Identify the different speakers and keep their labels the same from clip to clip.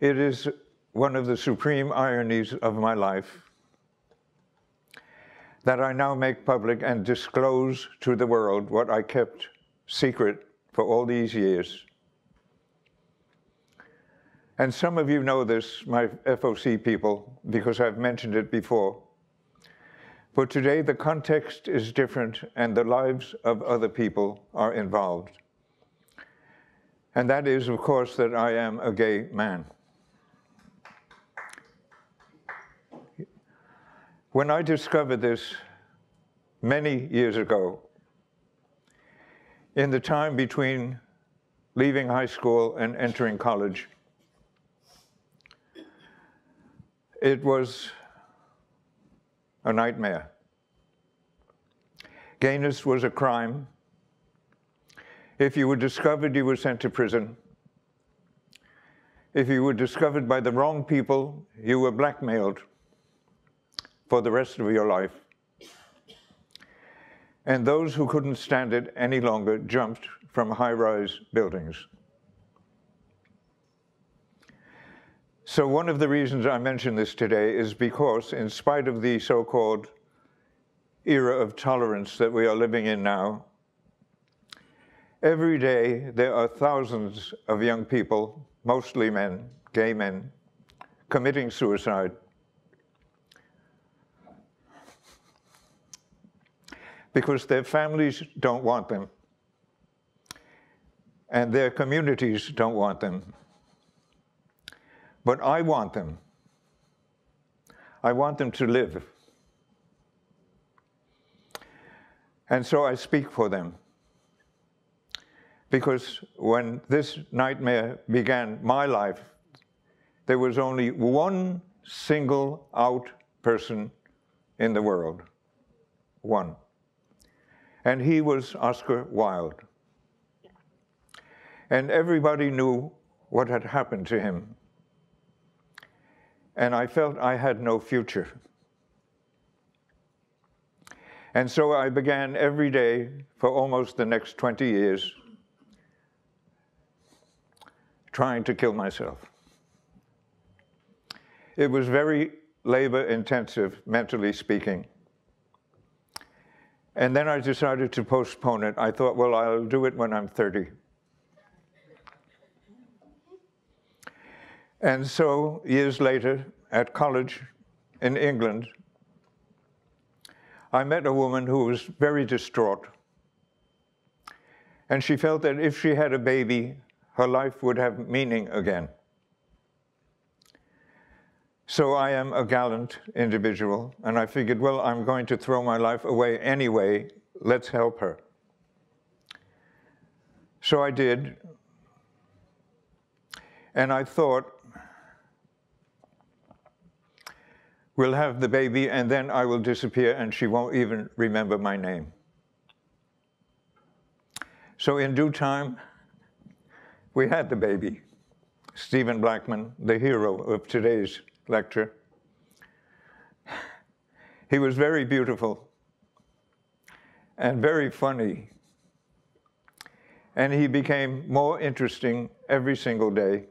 Speaker 1: It is one of the supreme ironies of my life that I now make public and disclose to the world what I kept secret for all these years. And some of you know this, my FOC people, because I've mentioned it before. But today the context is different and the lives of other people are involved. And that is, of course, that I am a gay man. When I discovered this many years ago, in the time between leaving high school and entering college, It was a nightmare. Gayness was a crime. If you were discovered, you were sent to prison. If you were discovered by the wrong people, you were blackmailed for the rest of your life. And those who couldn't stand it any longer jumped from high rise buildings. So one of the reasons I mention this today is because in spite of the so-called era of tolerance that we are living in now, every day there are thousands of young people, mostly men, gay men, committing suicide. Because their families don't want them, and their communities don't want them but I want them. I want them to live. And so I speak for them. Because when this nightmare began my life, there was only one single out person in the world. One. And he was Oscar Wilde. And everybody knew what had happened to him and I felt I had no future. And so I began every day for almost the next 20 years trying to kill myself. It was very labor intensive, mentally speaking. And then I decided to postpone it. I thought, well, I'll do it when I'm 30. And so, years later, at college in England, I met a woman who was very distraught. And she felt that if she had a baby, her life would have meaning again. So I am a gallant individual, and I figured, well, I'm going to throw my life away anyway. Let's help her. So I did. And I thought, we'll have the baby and then I will disappear and she won't even remember my name. So in due time, we had the baby. Stephen Blackman, the hero of today's lecture. He was very beautiful and very funny. And he became more interesting every single day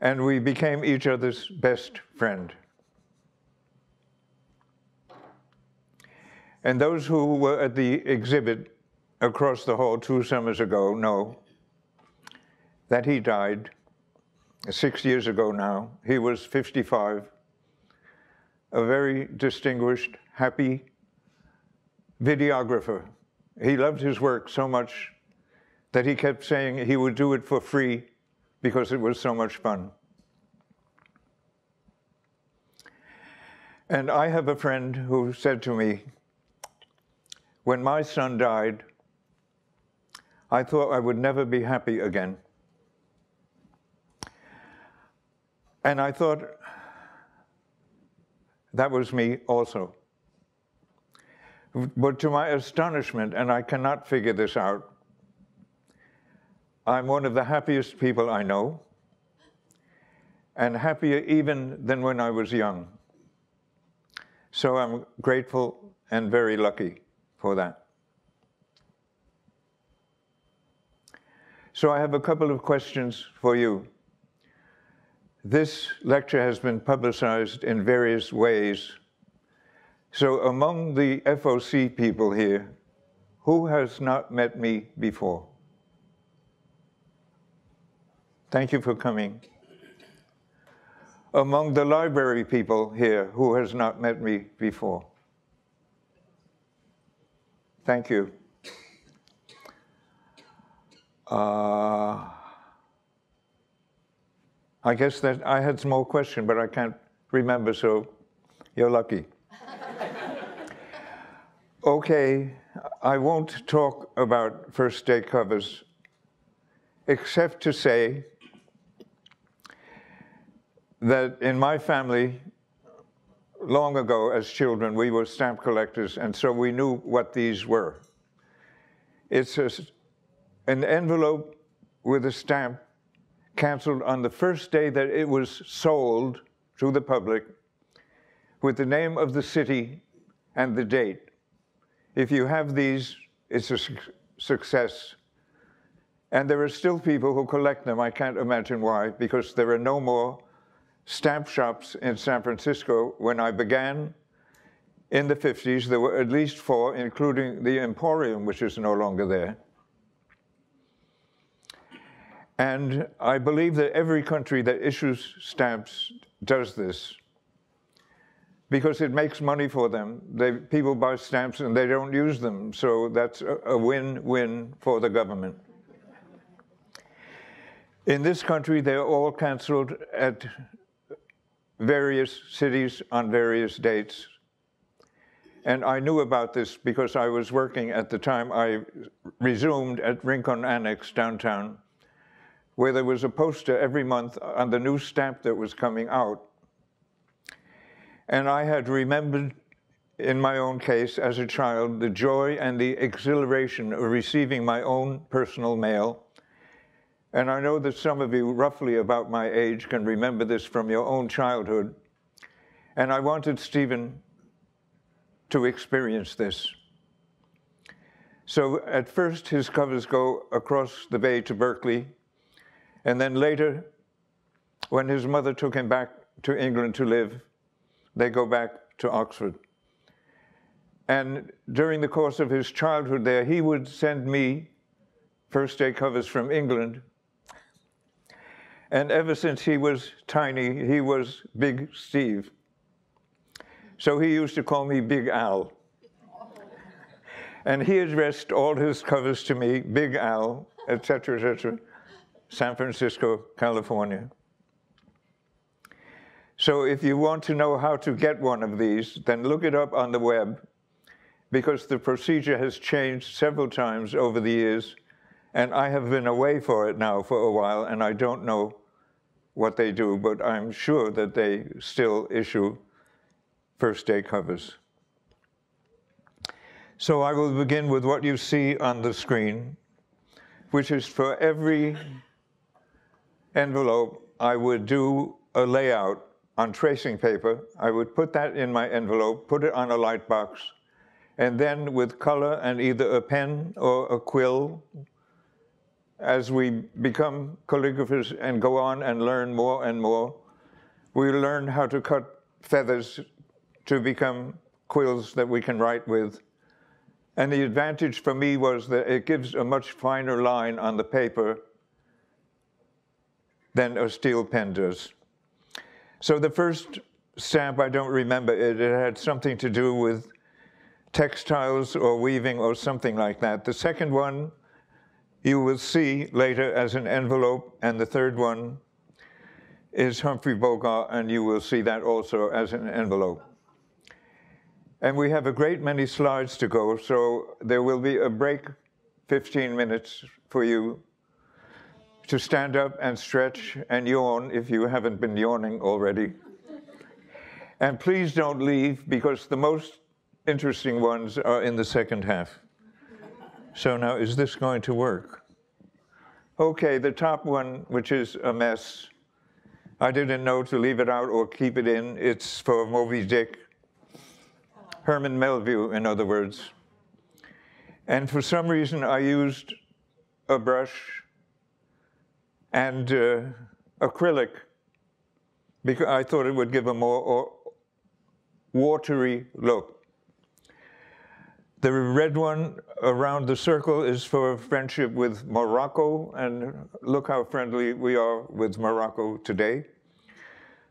Speaker 1: and we became each other's best friend. And those who were at the exhibit across the hall two summers ago know that he died six years ago now. He was 55, a very distinguished, happy videographer. He loved his work so much that he kept saying he would do it for free because it was so much fun. And I have a friend who said to me, when my son died, I thought I would never be happy again. And I thought that was me also. But to my astonishment, and I cannot figure this out, I'm one of the happiest people I know, and happier even than when I was young. So I'm grateful and very lucky for that. So I have a couple of questions for you. This lecture has been publicized in various ways. So among the FOC people here, who has not met me before? Thank you for coming. Among the library people here, who has not met me before? Thank you. Uh, I guess that I had some more questions, but I can't remember, so you're lucky. okay, I won't talk about first day covers, except to say that in my family, long ago as children, we were stamp collectors, and so we knew what these were. It's a, an envelope with a stamp canceled on the first day that it was sold to the public with the name of the city and the date. If you have these, it's a su success. And there are still people who collect them. I can't imagine why, because there are no more stamp shops in San Francisco. When I began in the 50s, there were at least four, including the Emporium, which is no longer there. And I believe that every country that issues stamps does this because it makes money for them. They, people buy stamps and they don't use them, so that's a win-win for the government. In this country, they're all canceled at various cities on various dates. And I knew about this because I was working at the time I resumed at Rincon Annex downtown where there was a poster every month on the new stamp that was coming out. And I had remembered in my own case as a child the joy and the exhilaration of receiving my own personal mail. And I know that some of you, roughly about my age, can remember this from your own childhood. And I wanted Stephen to experience this. So at first, his covers go across the bay to Berkeley, and then later, when his mother took him back to England to live, they go back to Oxford. And during the course of his childhood there, he would send me first day covers from England. And ever since he was tiny, he was Big Steve. So he used to call me Big Al. And he addressed all his covers to me, Big Al, etc., etc. San Francisco, California. So if you want to know how to get one of these, then look it up on the web because the procedure has changed several times over the years and I have been away for it now for a while and I don't know what they do, but I'm sure that they still issue first day covers. So I will begin with what you see on the screen, which is for every envelope, I would do a layout on tracing paper. I would put that in my envelope, put it on a light box, and then with color and either a pen or a quill, as we become calligraphers and go on and learn more and more, we learn how to cut feathers to become quills that we can write with. And the advantage for me was that it gives a much finer line on the paper than pen. So the first stamp, I don't remember it. It had something to do with textiles or weaving or something like that. The second one you will see later as an envelope, and the third one is Humphrey Bogart, and you will see that also as an envelope. And we have a great many slides to go, so there will be a break, 15 minutes for you to stand up and stretch and yawn if you haven't been yawning already. And please don't leave because the most interesting ones are in the second half. So now, is this going to work? Okay, the top one, which is a mess, I didn't know to leave it out or keep it in. It's for Moby Dick. Herman Melville, in other words. And for some reason, I used a brush and uh, acrylic because I thought it would give a more watery look. The red one around the circle is for friendship with Morocco, and look how friendly we are with Morocco today.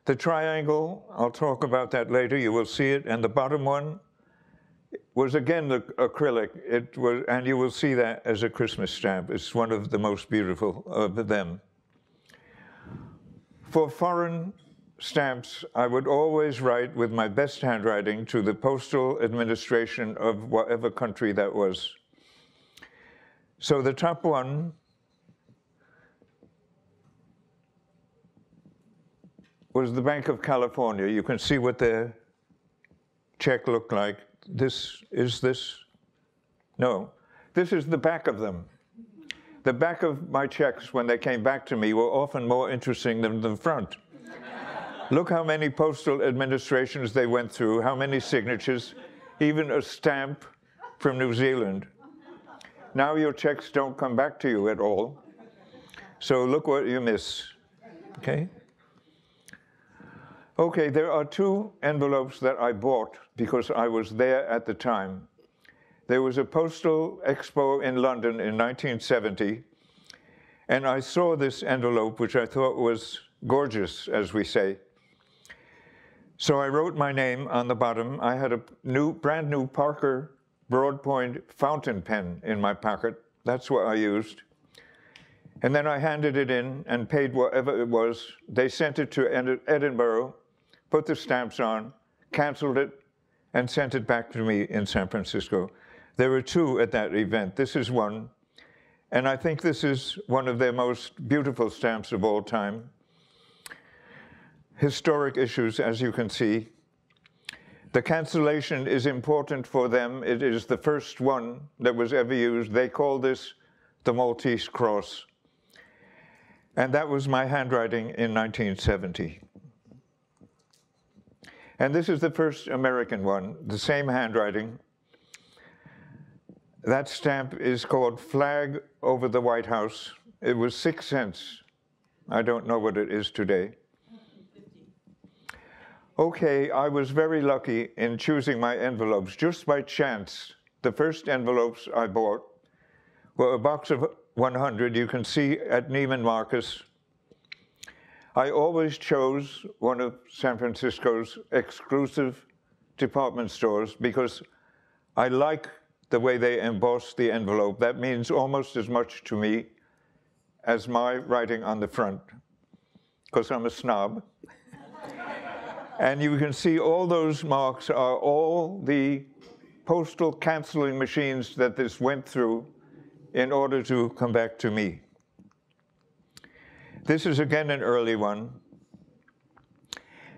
Speaker 1: The triangle, I'll talk about that later, you will see it, and the bottom one was again the acrylic. It was, and you will see that as a Christmas stamp. It's one of the most beautiful of them. For foreign stamps, I would always write with my best handwriting to the postal administration of whatever country that was. So the top one was the Bank of California. You can see what the check looked like. This is this? No, this is the back of them. The back of my checks, when they came back to me, were often more interesting than the front. Look how many postal administrations they went through, how many signatures, even a stamp from New Zealand. Now your checks don't come back to you at all. So look what you miss. Okay? Okay, there are two envelopes that I bought because I was there at the time. There was a postal expo in London in 1970, and I saw this envelope, which I thought was gorgeous, as we say. So I wrote my name on the bottom. I had a new, brand new Parker Broadpoint fountain pen in my pocket. That's what I used. And then I handed it in and paid whatever it was. They sent it to Edinburgh, put the stamps on, canceled it, and sent it back to me in San Francisco. There were two at that event. This is one. And I think this is one of their most beautiful stamps of all time historic issues, as you can see. The cancellation is important for them. It is the first one that was ever used. They call this the Maltese Cross. And that was my handwriting in 1970. And this is the first American one, the same handwriting. That stamp is called Flag over the White House. It was six cents. I don't know what it is today. Okay, I was very lucky in choosing my envelopes. Just by chance, the first envelopes I bought were a box of 100 you can see at Neiman Marcus. I always chose one of San Francisco's exclusive department stores because I like the way they emboss the envelope. That means almost as much to me as my writing on the front, because I'm a snob. And you can see all those marks are all the postal canceling machines that this went through in order to come back to me. This is again an early one.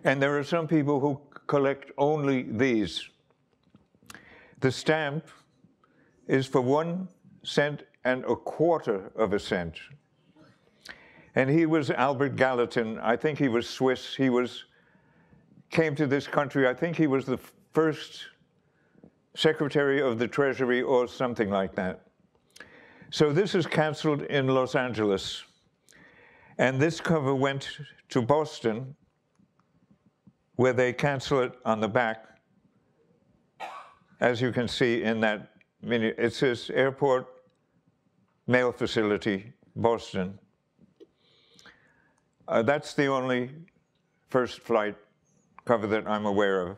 Speaker 1: And there are some people who collect only these. The stamp is for one cent and a quarter of a cent. And he was Albert Gallatin. I think he was Swiss. He was came to this country. I think he was the first Secretary of the Treasury or something like that. So this is canceled in Los Angeles. And this cover went to Boston, where they cancel it on the back. As you can see in that it says Airport Mail Facility, Boston. Uh, that's the only first flight cover that I'm aware of.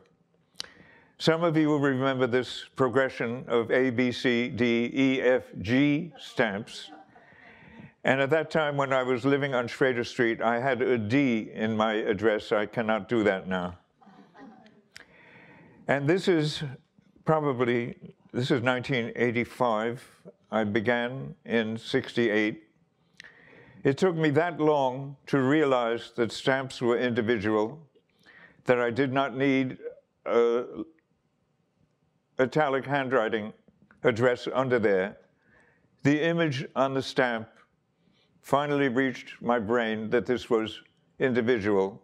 Speaker 1: Some of you will remember this progression of A, B, C, D, E, F, G stamps. And at that time, when I was living on Shrader Street, I had a D in my address. I cannot do that now. And this is probably, this is 1985. I began in 68. It took me that long to realize that stamps were individual that I did not need a italic handwriting address under there. The image on the stamp finally reached my brain that this was individual.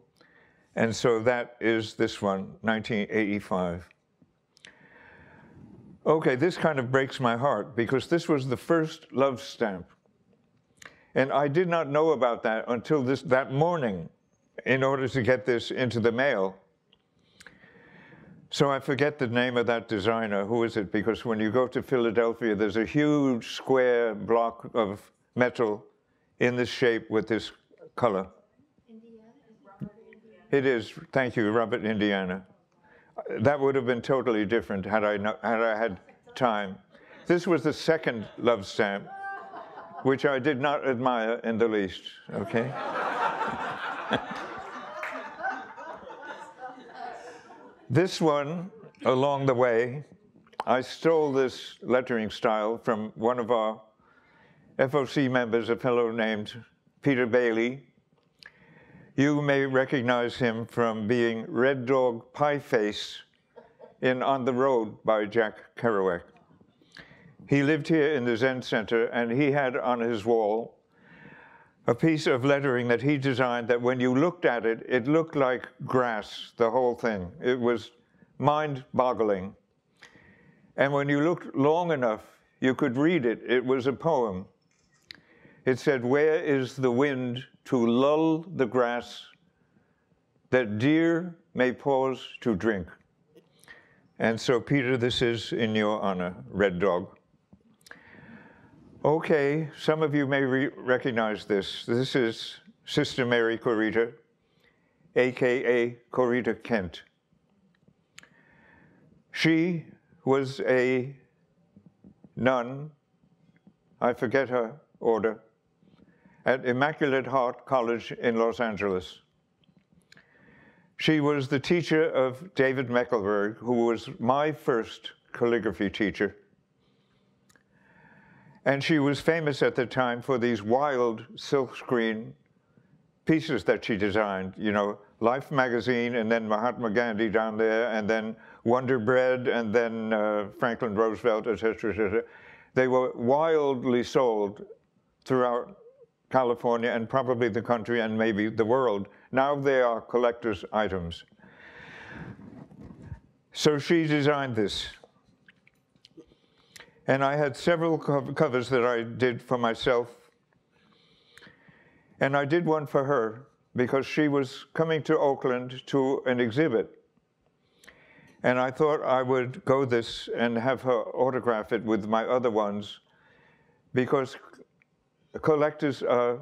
Speaker 1: And so that is this one, 1985. Okay, this kind of breaks my heart because this was the first love stamp. And I did not know about that until this, that morning in order to get this into the mail. So I forget the name of that designer. Who is it? Because when you go to Philadelphia, there's a huge square block of metal in this shape with this color. Indiana? It is. Thank you, Robert, Indiana. That would have been totally different had I, not, had I had time. This was the second love stamp, which I did not admire in the least, okay? This one, along the way, I stole this lettering style from one of our FOC members, a fellow named Peter Bailey. You may recognize him from being Red Dog Pie Face in On the Road by Jack Kerouac. He lived here in the Zen Center, and he had on his wall a piece of lettering that he designed that when you looked at it, it looked like grass, the whole thing. It was mind boggling. And when you looked long enough, you could read it. It was a poem. It said, Where is the wind to lull the grass that deer may pause to drink? And so, Peter, this is in your honor, Red Dog. Okay, some of you may re- recognize this. This is Sister Mary Corita, aka Corita Kent. She was a nun, I forget her order, at Immaculate Heart College in Los Angeles. She was the teacher of David Mekelburg, who was my first calligraphy teacher. And she was famous at the time for these wild silkscreen pieces that she designed. You know, Life magazine, and then Mahatma Gandhi down there, and then Wonder Bread, and then uh, Franklin Roosevelt, etc., etc. They were wildly sold throughout California and probably the country and maybe the world. Now they are collector's items. So she designed this. And I had several covers that I did for myself. And I did one for her because she was coming to Oakland to an exhibit. And I thought I would go this and have her autograph it with my other ones because collectors are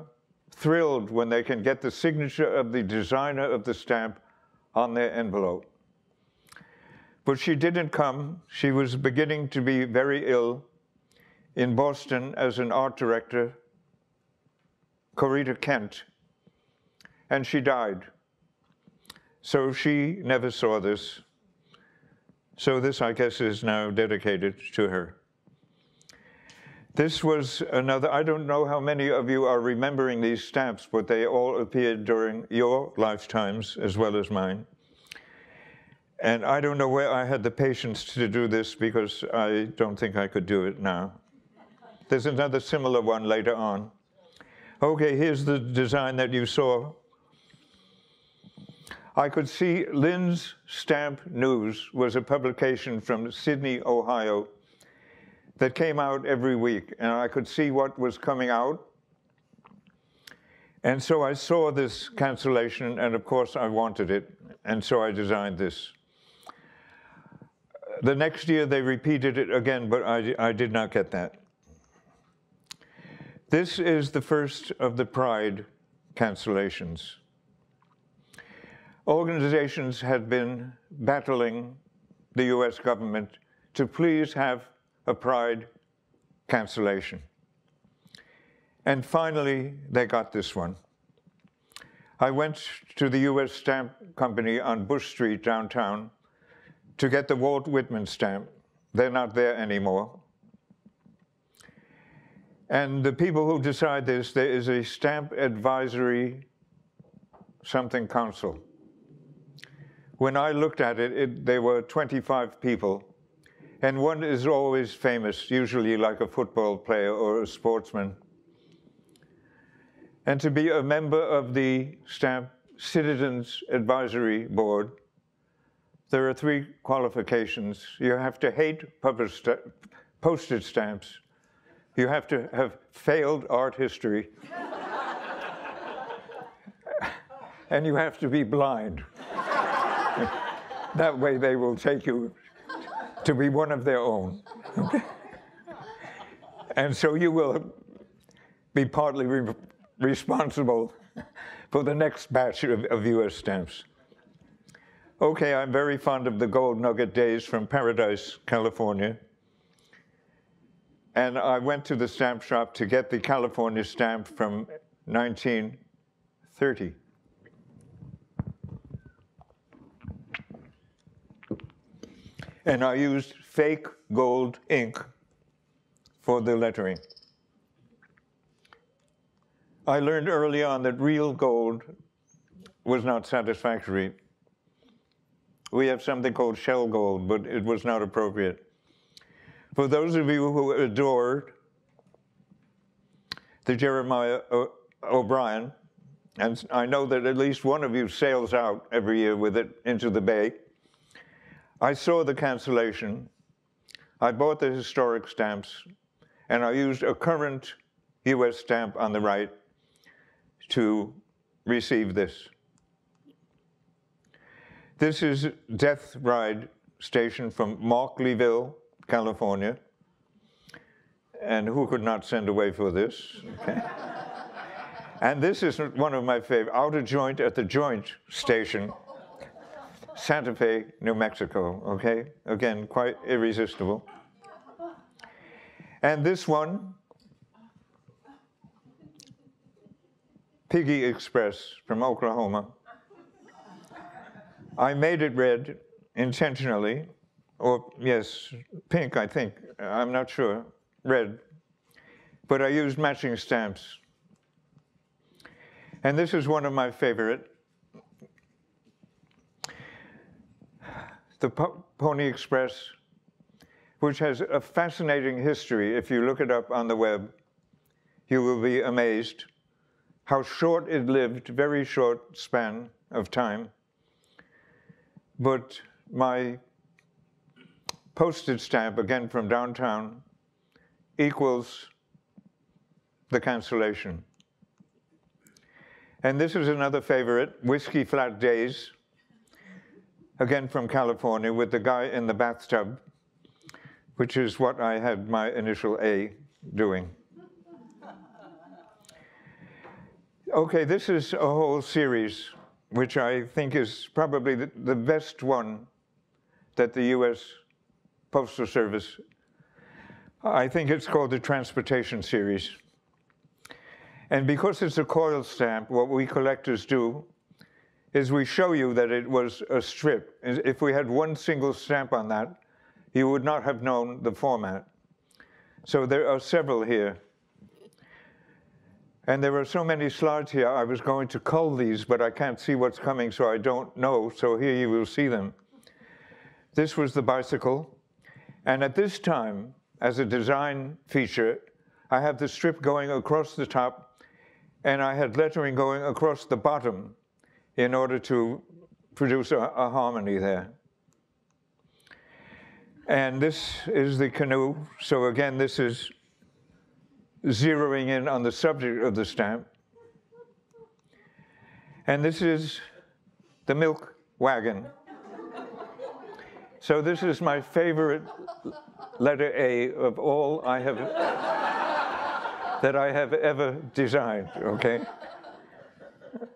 Speaker 1: thrilled when they can get the signature of the designer of the stamp on their envelope. But she didn't come. She was beginning to be very ill in Boston as an art director, Corita Kent, and she died. So she never saw this. So this, I guess, is now dedicated to her. This was another, I don't know how many of you are remembering these stamps, but they all appeared during your lifetimes as well as mine. And I don't know where I had the patience to do this because I don't think I could do it now. There's another similar one later on. Okay, here's the design that you saw. I could see Linn's Stamp News was a publication from Sidney, Ohio, that came out every week, and I could see what was coming out. And so I saw this cancellation, and of course I wanted it, and so I designed this. The next year they repeated it again, but I, I did not get that. This is the first of the Pride cancellations. Organizations had been battling the US government to please have a Pride cancellation. And finally, they got this one. I went to the US Stamp Company on Bush Street downtown to get the Walt Whitman stamp. They're not there anymore. And the people who decide this, there is a stamp advisory something council. When I looked at it, it, there were 25 people. And one is always famous, usually like a football player or a sportsman. And to be a member of the Stamp Citizens Advisory Board, there are three qualifications. You have to hate postage stamps. You have to have failed art history. and you have to be blind. that way they will take you to be one of their own. And so you will be partly re- responsible for the next batch of, of US stamps. Okay, I'm very fond of the Gold Nugget Days from Paradise, California. And I went to the stamp shop to get the California stamp from 1930. And I used fake gold ink for the lettering. I learned early on that real gold was not satisfactory. We have something called shell gold, but it was not appropriate. For those of you who adored the Jeremiah O'Brien, and I know that at least one of you sails out every year with it into the bay. I saw the cancellation. I bought the historic stamps, and I used a current US stamp on the right to receive this. This is Death Ride Station from Markleeville, California. And who could not send away for this? Okay. and this is one of my favorite, outer joint at the joint station, Santa Fe, New Mexico, okay? Again, quite irresistible. And this one, Piggy Express from Oklahoma. I made it red intentionally, or yes, pink, I think. I'm not sure. Red. But I used matching stamps. And this is one of my favorite. The po- Pony Express, which has a fascinating history. If you look it up on the web, you will be amazed how short it lived, very short span of time. But my postage stamp, again from downtown, equals the cancellation. And this is another favorite, Whiskey Flat Days, again from California, with the guy in the bathtub, which is what I had my initial A doing. Okay, this is a whole series which I think is probably the, the best one that the US Postal Service, I think it's called the Transportation Series. And because it's a coil stamp, what we collectors do is we show you that it was a strip. If we had one single stamp on that, you would not have known the format. So there are several here. And there are so many slides here, I was going to cull these, but I can't see what's coming, so I don't know. So here you will see them. This was the bicycle. And at this time, as a design feature, I have the strip going across the top, and I had lettering going across the bottom in order to produce a, a harmony there. And this is the canoe. So again, this is zeroing in on the subject of the stamp. And this is the milk wagon. So this is my favorite letter A of all I have that I have ever designed, okay?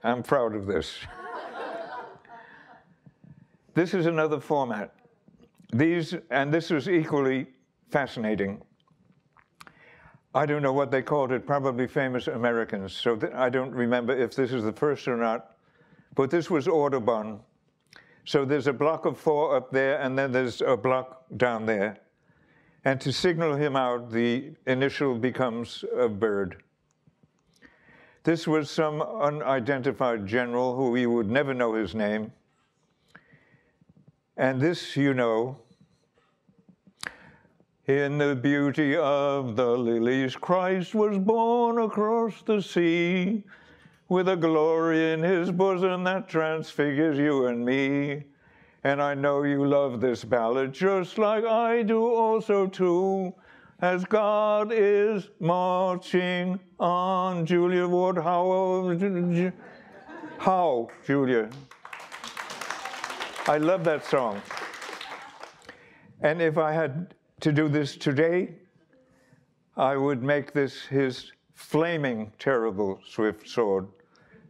Speaker 1: I'm proud of this. This is another format. These, and this was equally fascinating. I don't know what they called it, probably famous Americans. So I don't remember if this is the first or not. But this was Audubon. So there's a block of four up there, and then there's a block down there. And to signal him out, the initial becomes a bird. This was some unidentified general who we would never know his name. And this, you know, in the beauty of the lilies, Christ was born across the sea, with a glory in his bosom that transfigures you and me. And I know you love this ballad just like I do also too. As God is marching on, Julia Ward Howe. How, Julia? I love that song. And if I had to do this today, I would make this his flaming, terrible swift sword.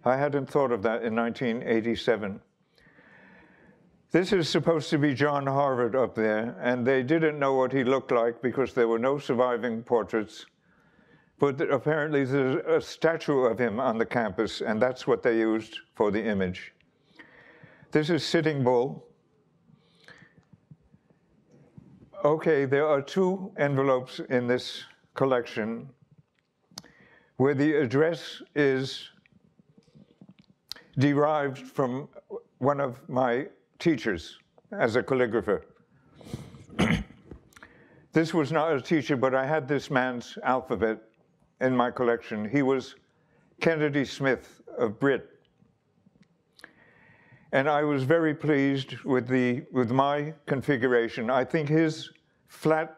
Speaker 1: I hadn't thought of that in 1987. This is supposed to be John Harvard up there, and they didn't know what he looked like because there were no surviving portraits. But apparently there's a statue of him on the campus, and that's what they used for the image. This is Sitting Bull. Okay, there are two envelopes in this collection where the address is derived from one of my teachers as a calligrapher. this was not a teacher, but I had this man's alphabet in my collection. He was Kennedy Smith of Brit. And I was very pleased with, the, with my configuration. I think his flat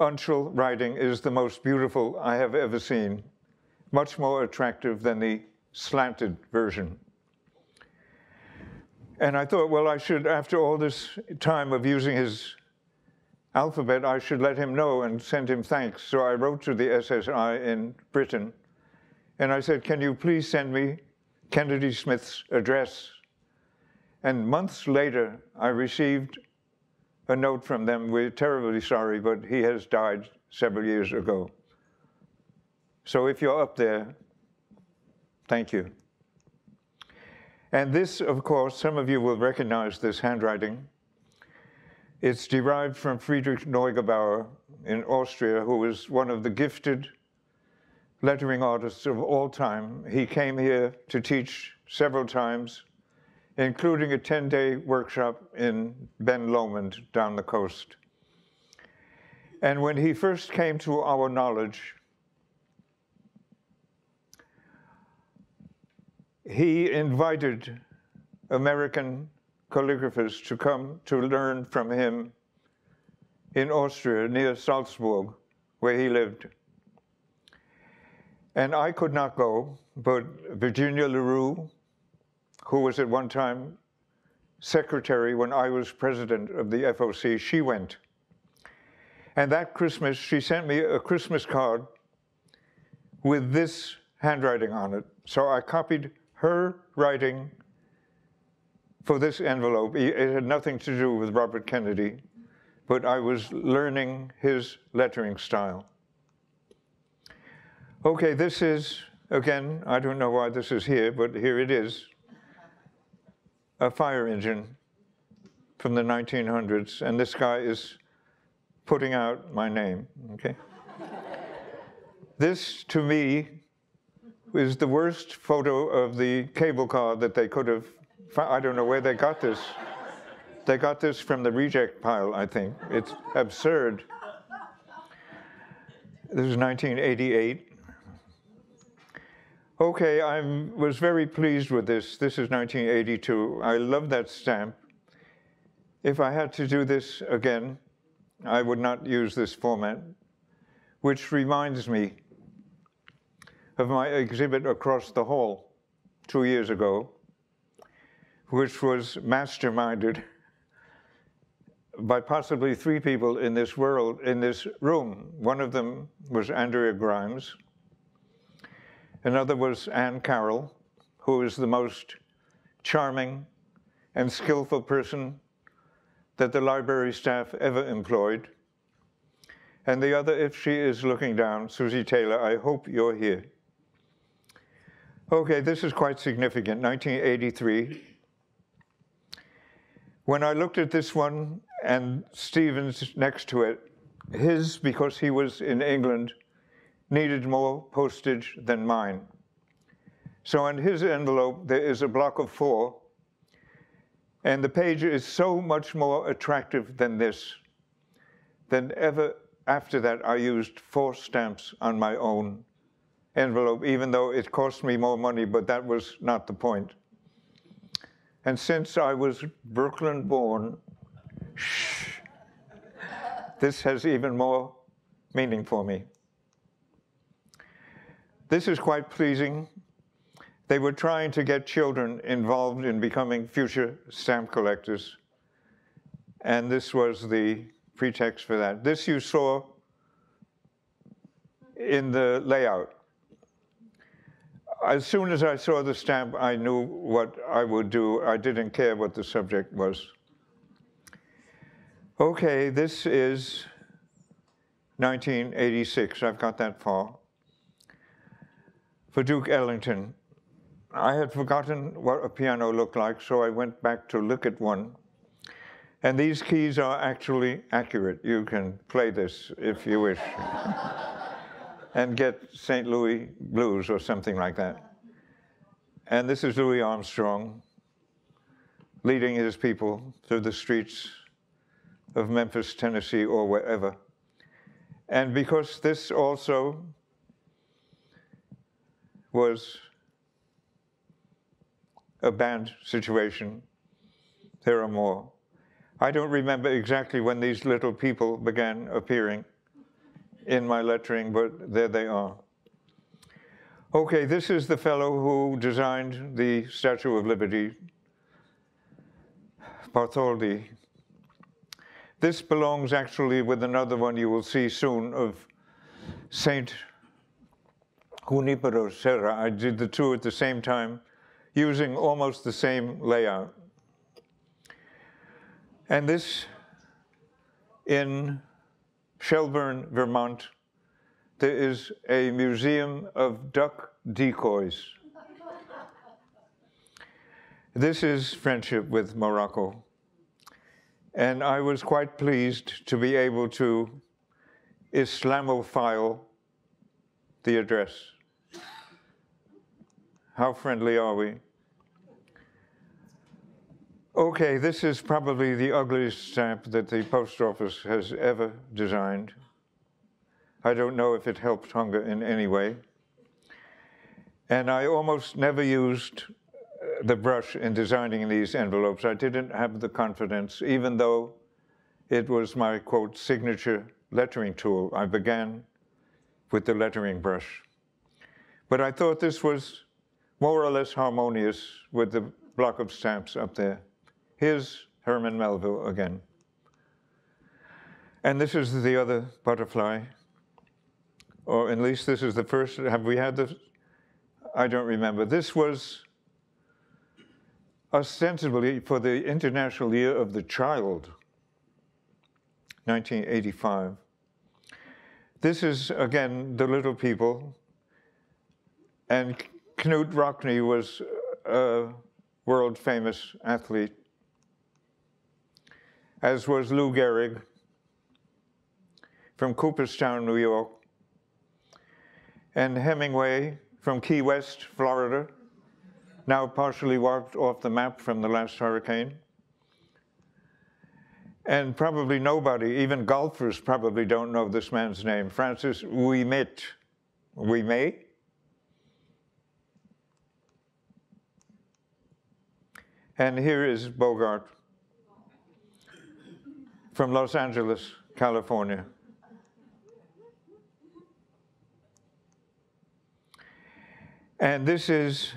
Speaker 1: uncial writing is the most beautiful I have ever seen, much more attractive than the slanted version. And I thought, well, I should, after all this time of using his alphabet, I should let him know and send him thanks. So I wrote to the SSI in Britain, and I said, can you please send me Kennedy Smith's address? And months later, I received a note from them. We're terribly sorry, but he has died several years ago. So if you're up there, thank you. And this, of course, some of you will recognize this handwriting. It's derived from Friedrich Neugebauer in Austria, who was one of the gifted lettering artists of all time. He came here to teach several times, including a 10-day workshop in Ben Lomond down the coast. And when he first came to our knowledge, he invited American calligraphers to come to learn from him in Austria near Salzburg, where he lived. And I could not go, but Virginia LaRue, who was at one time secretary when I was president of the FOC, she went. And that Christmas, she sent me a Christmas card with this handwriting on it. So I copied her writing for this envelope. It had nothing to do with Robert Kennedy, but I was learning his lettering style. Okay, this is, again, I don't know why this is here, but here it is. A fire engine from the 1900s, and this guy is putting out my name, okay? this, to me, is the worst photo of the cable car that they could have, I don't know where they got this. They got this from the reject pile, I think. It's absurd. This is 1988. Okay, I was very pleased with this. This is 1982. I love that stamp. If I had to do this again, I would not use this format, which reminds me of my exhibit across the hall two years ago, which was masterminded by possibly three people in this world, in this room. One of them was Andrea Grimes. Another was Anne Carroll, who is the most charming and skillful person that the library staff ever employed. And the other, if she is looking down, Susie Taylor, I hope you're here. Okay, this is quite significant, 1983. When I looked at this one and Stephen's next to it, his, because he was in England, needed more postage than mine. So in his envelope, there is a block of four, and the page is so much more attractive than this, than ever after that I used four stamps on my own envelope, even though it cost me more money, but that was not the point. And since I was Brooklyn born, shh, this has even more meaning for me. This is quite pleasing. They were trying to get children involved in becoming future stamp collectors. And this was the pretext for that. This you saw in the layout. As soon as I saw the stamp, I knew what I would do. I didn't care what the subject was. Okay, this is 1986. I've got that far. For Duke Ellington. I had forgotten what a piano looked like, so I went back to look at one. And these keys are actually accurate. You can play this if you wish. and get St. Louis blues or something like that. And this is Louis Armstrong leading his people through the streets of Memphis, Tennessee, or wherever. And because this also was a band situation, there are more. I don't remember exactly when these little people began appearing in my lettering, but there they are. Okay, this is the fellow who designed the Statue of Liberty, Bartholdi. This belongs actually with another one you will see soon of Saint Junipero Serra. I did the two at the same time, using almost the same layout. And this in Shelburne, Vermont, there is a museum of duck decoys. this is friendship with Morocco. And I was quite pleased to be able to Islamophile the address. How friendly are we? Okay, this is probably the ugliest stamp that the post office has ever designed. I don't know if it helped hunger in any way. And I almost never used uh, the brush in designing these envelopes. I didn't have the confidence, even though it was my, quote, signature lettering tool. I began with the lettering brush. But I thought this was more or less harmonious with the block of stamps up there. Here's Herman Melville again. And this is the other butterfly, or at least this is the first. Have we had this? I don't remember. This was ostensibly for the International Year of the Child, 1985. This is, again, the little people. And Knute Rockne was a world famous athlete, as was Lou Gehrig from Cooperstown, New York, and Hemingway from Key West, Florida, now partially wiped off the map from the last hurricane. And probably nobody, even golfers probably don't know this man's name, Francis Ouimet. Ouimet? And here is Bogart from Los Angeles, California. And this is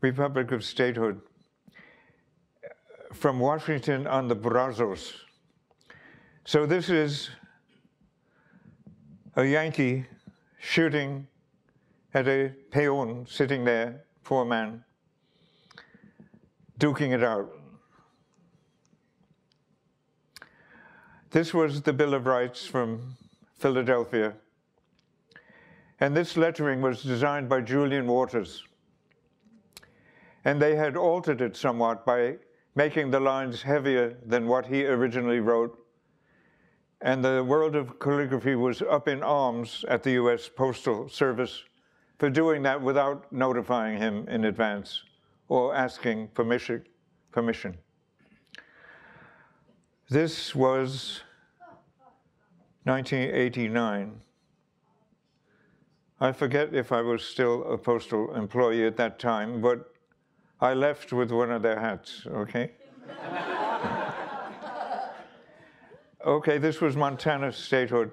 Speaker 1: Republic of Statehood from Washington on the Brazos. So this is a Yankee shooting at a peon sitting there, poor man, duking it out. This was the Bill of Rights from Philadelphia. And this lettering was designed by Julian Waters. And they had altered it somewhat by making the lines heavier than what he originally wrote. And the world of calligraphy was up in arms at the US Postal Service for doing that without notifying him in advance or asking permission. permission. This was 1989. I forget if I was still a postal employee at that time, but I left with one of their hats, okay? okay, this was Montana statehood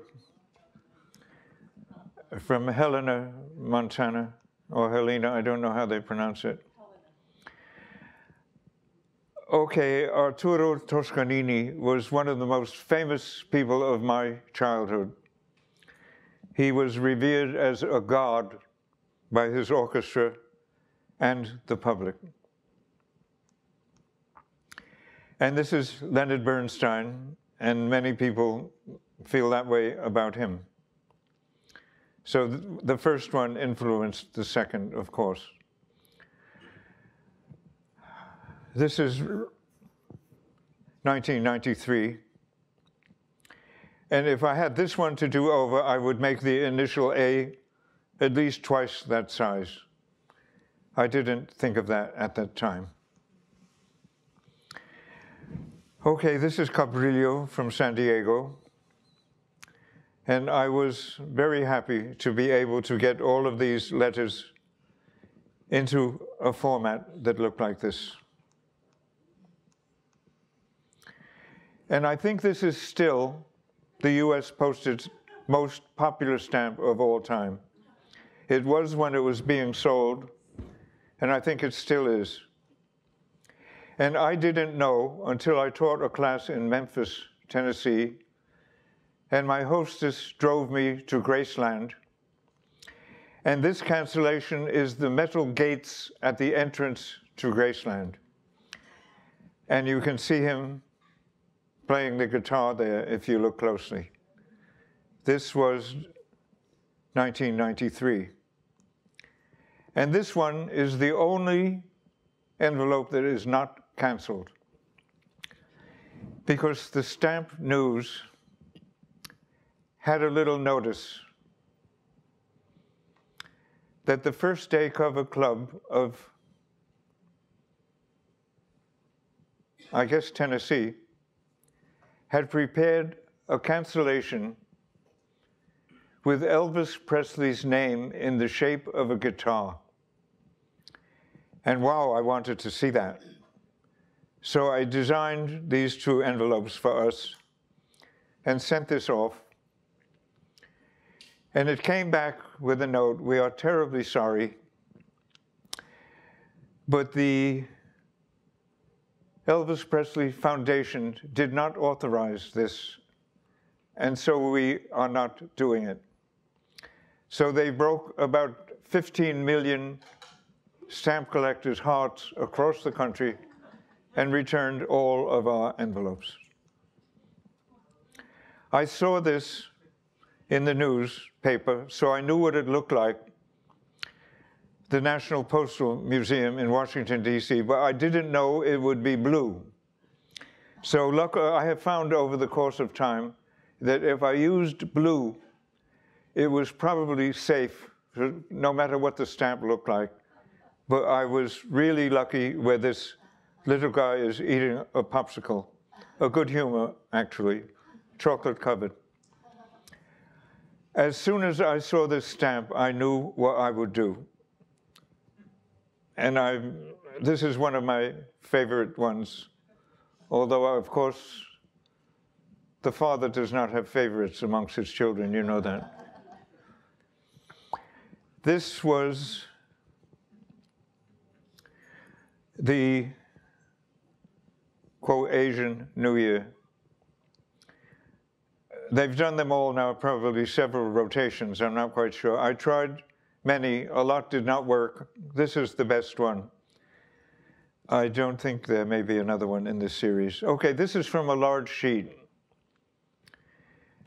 Speaker 1: from Helena, Montana, or Helena, I don't know how they pronounce it. Okay, Arturo Toscanini was one of the most famous people of my childhood. He was revered as a god by his orchestra and the public. And this is Leonard Bernstein, and many people feel that way about him. So th the first one influenced the second, of course. This is 1993. And if I had this one to do over, I would make the initial A at least twice that size. I didn't think of that at that time. Okay, this is Cabrillo from San Diego. And I was very happy to be able to get all of these letters into a format that looked like this. And I think this is still the US postage most popular stamp of all time. It was when it was being sold, and I think it still is. And I didn't know until I taught a class in Memphis, Tennessee, and my hostess drove me to Graceland. And this cancellation is the metal gates at the entrance to Graceland. And you can see him playing the guitar there if you look closely. This was 1993. And this one is the only envelope that is not canceled. Because the Stamp News had a little notice that the first day cover club of, I guess, Tennessee, had prepared a cancellation with Elvis Presley's name in the shape of a guitar. And wow, I wanted to see that. So I designed these two envelopes for us and sent this off. And it came back with a note, we are terribly sorry, but the Elvis Presley Foundation did not authorize this, and so we are not doing it. So they broke about 15 million stamp collectors' hearts across the country and returned all of our envelopes. I saw this in the newspaper, so I knew what it looked like the National Postal Museum in Washington, D.C., but I didn't know it would be blue. So look, uh, I have found over the course of time that if I used blue, it was probably safe, no matter what the stamp looked like. But I was really lucky where this little guy is eating a popsicle. A good humor, actually, chocolate covered. As soon as I saw this stamp, I knew what I would do and I, this is one of my favorite ones, although of course the father does not have favorites amongst his children, you know that. This was the quote Asian New Year. They've done them all now, probably several rotations, I'm not quite sure. I tried many, a lot did not work. This is the best one. I don't think there may be another one in this series. Okay, this is from a large sheet.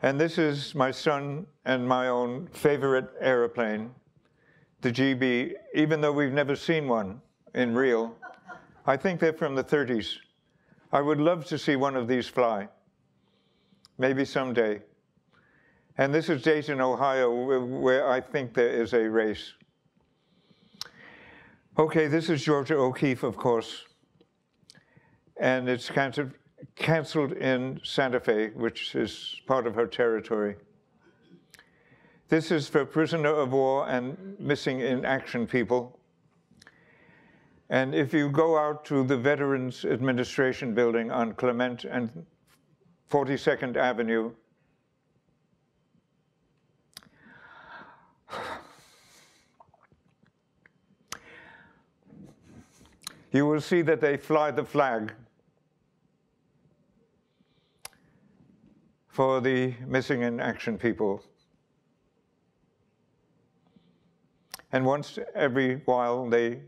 Speaker 1: And this is my son and my own favorite airplane, the Gee Bee, even though we've never seen one in real. I think they're from the 30s. I would love to see one of these fly, maybe someday. And this is Dayton, Ohio, where I think there is a race. Okay, this is Georgia O'Keeffe, of course. And it's canceled in Santa Fe, which is part of her territory. This is for prisoner of war and missing in action people. And if you go out to the Veterans Administration building on Clement and 42nd Avenue, you will see that they fly the flag for the missing in action people. And once every while, they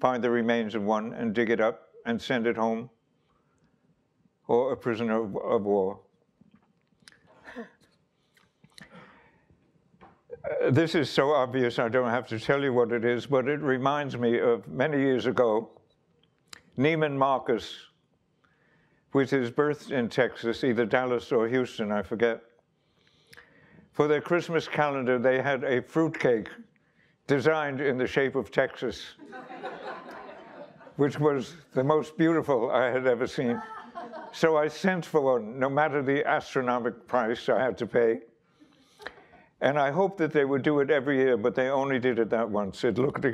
Speaker 1: find the remains of one and dig it up and send it home, or a prisoner of, war. Uh, this is so obvious, I don't have to tell you what it is, but it reminds me of many years ago, Neiman Marcus, which is birthed in Texas, either Dallas or Houston, I forget. For their Christmas calendar, they had a fruitcake designed in the shape of Texas, which was the most beautiful I had ever seen. So I sent for one, no matter the astronomical price I had to pay. And I hoped that they would do it every year, but they only did it that once. It looked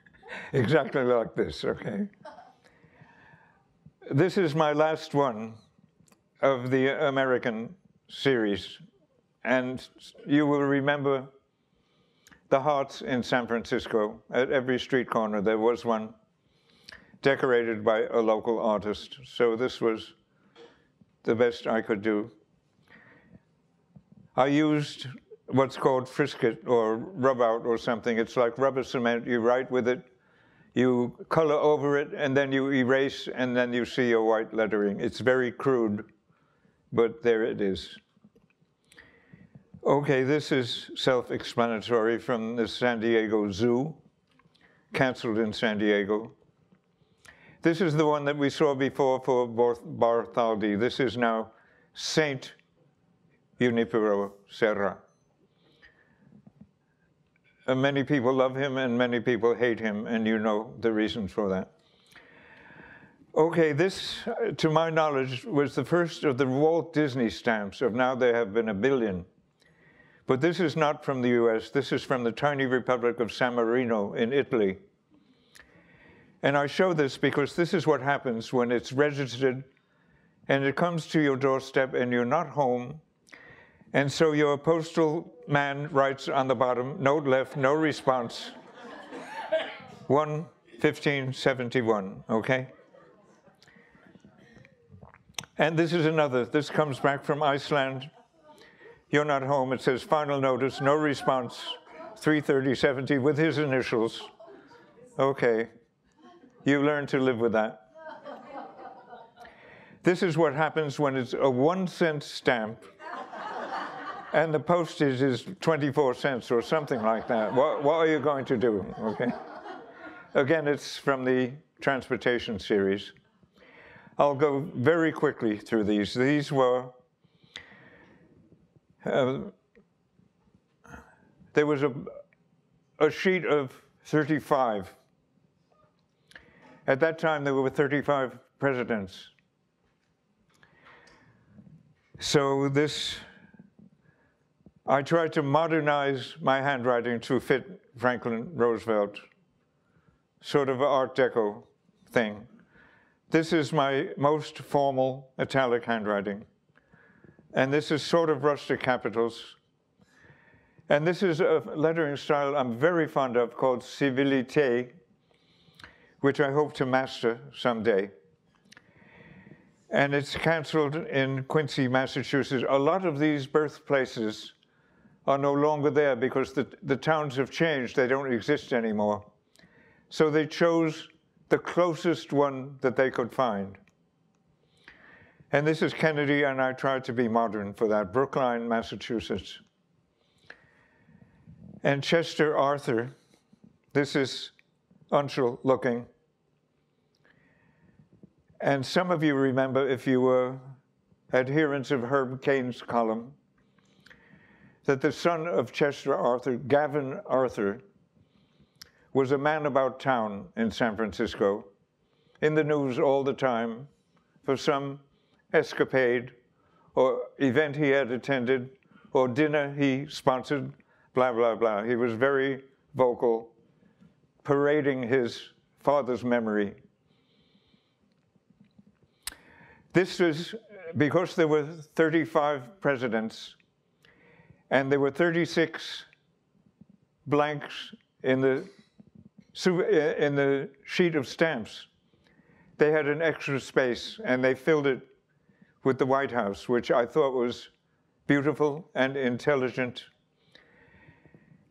Speaker 1: exactly like this, okay? This is my last one of the American series. And you will remember the hearts in San Francisco. At every street corner, there was one decorated by a local artist. So this was the best I could do. I used what's called Frisket or rub out or something. It's like rubber cement. You write with it, you color over it, and then you erase, and then you see your white lettering. It's very crude, but there it is. Okay, this is self-explanatory from the San Diego Zoo, canceled in San Diego. This is the one that we saw before for Bartholdi. This is now Saint Junipero Serra. Many people love him and many people hate him, and you know the reasons for that. Okay, this, to my knowledge, was the first of the Walt Disney stamps, of now there have been a billion. But this is not from the US, this is from the tiny republic of San Marino in Italy. And I show this because this is what happens when it's registered and it comes to your doorstep and you're not home and so your postal man writes on the bottom, note left, no response. 1 1571, okay? And this is another. This comes back from Iceland. You're not home. It says final notice, no response, 33070 with his initials. Okay. You learn to live with that. This is what happens when it's a one cent stamp and the postage is 24 cents or something like that. What, what are you going to do? Okay. Again, it's from the transportation series. I'll go very quickly through these. These were, uh, there was a, a sheet of 35. At that time, there were 35 presidents. So this I tried to modernize my handwriting to fit Franklin Roosevelt, sort of Art Deco thing. This is my most formal italic handwriting. And this is sort of rustic capitals. And this is a lettering style I'm very fond of called civilité, which I hope to master someday. And it's canceled in Quincy, Massachusetts. A lot of these birthplaces are no longer there because the, the towns have changed. They don't exist anymore. So they chose the closest one that they could find. And this is Kennedy, and I tried to be modern for that, Brookline, Massachusetts. And Chester Arthur, this is Uncial looking. And some of you remember, if you were adherents of Herb Caen's column, that the son of Chester Arthur, Gavin Arthur, was a man about town in San Francisco, in the news all the time for some escapade or event he had attended or dinner he sponsored, blah, blah, blah. He was very vocal, parading his father's memory. This was because there were 35 presidents and there were 36 blanks in the uh, in the sheet of stamps, they had an extra space and they filled it with the White House, which I thought was beautiful and intelligent.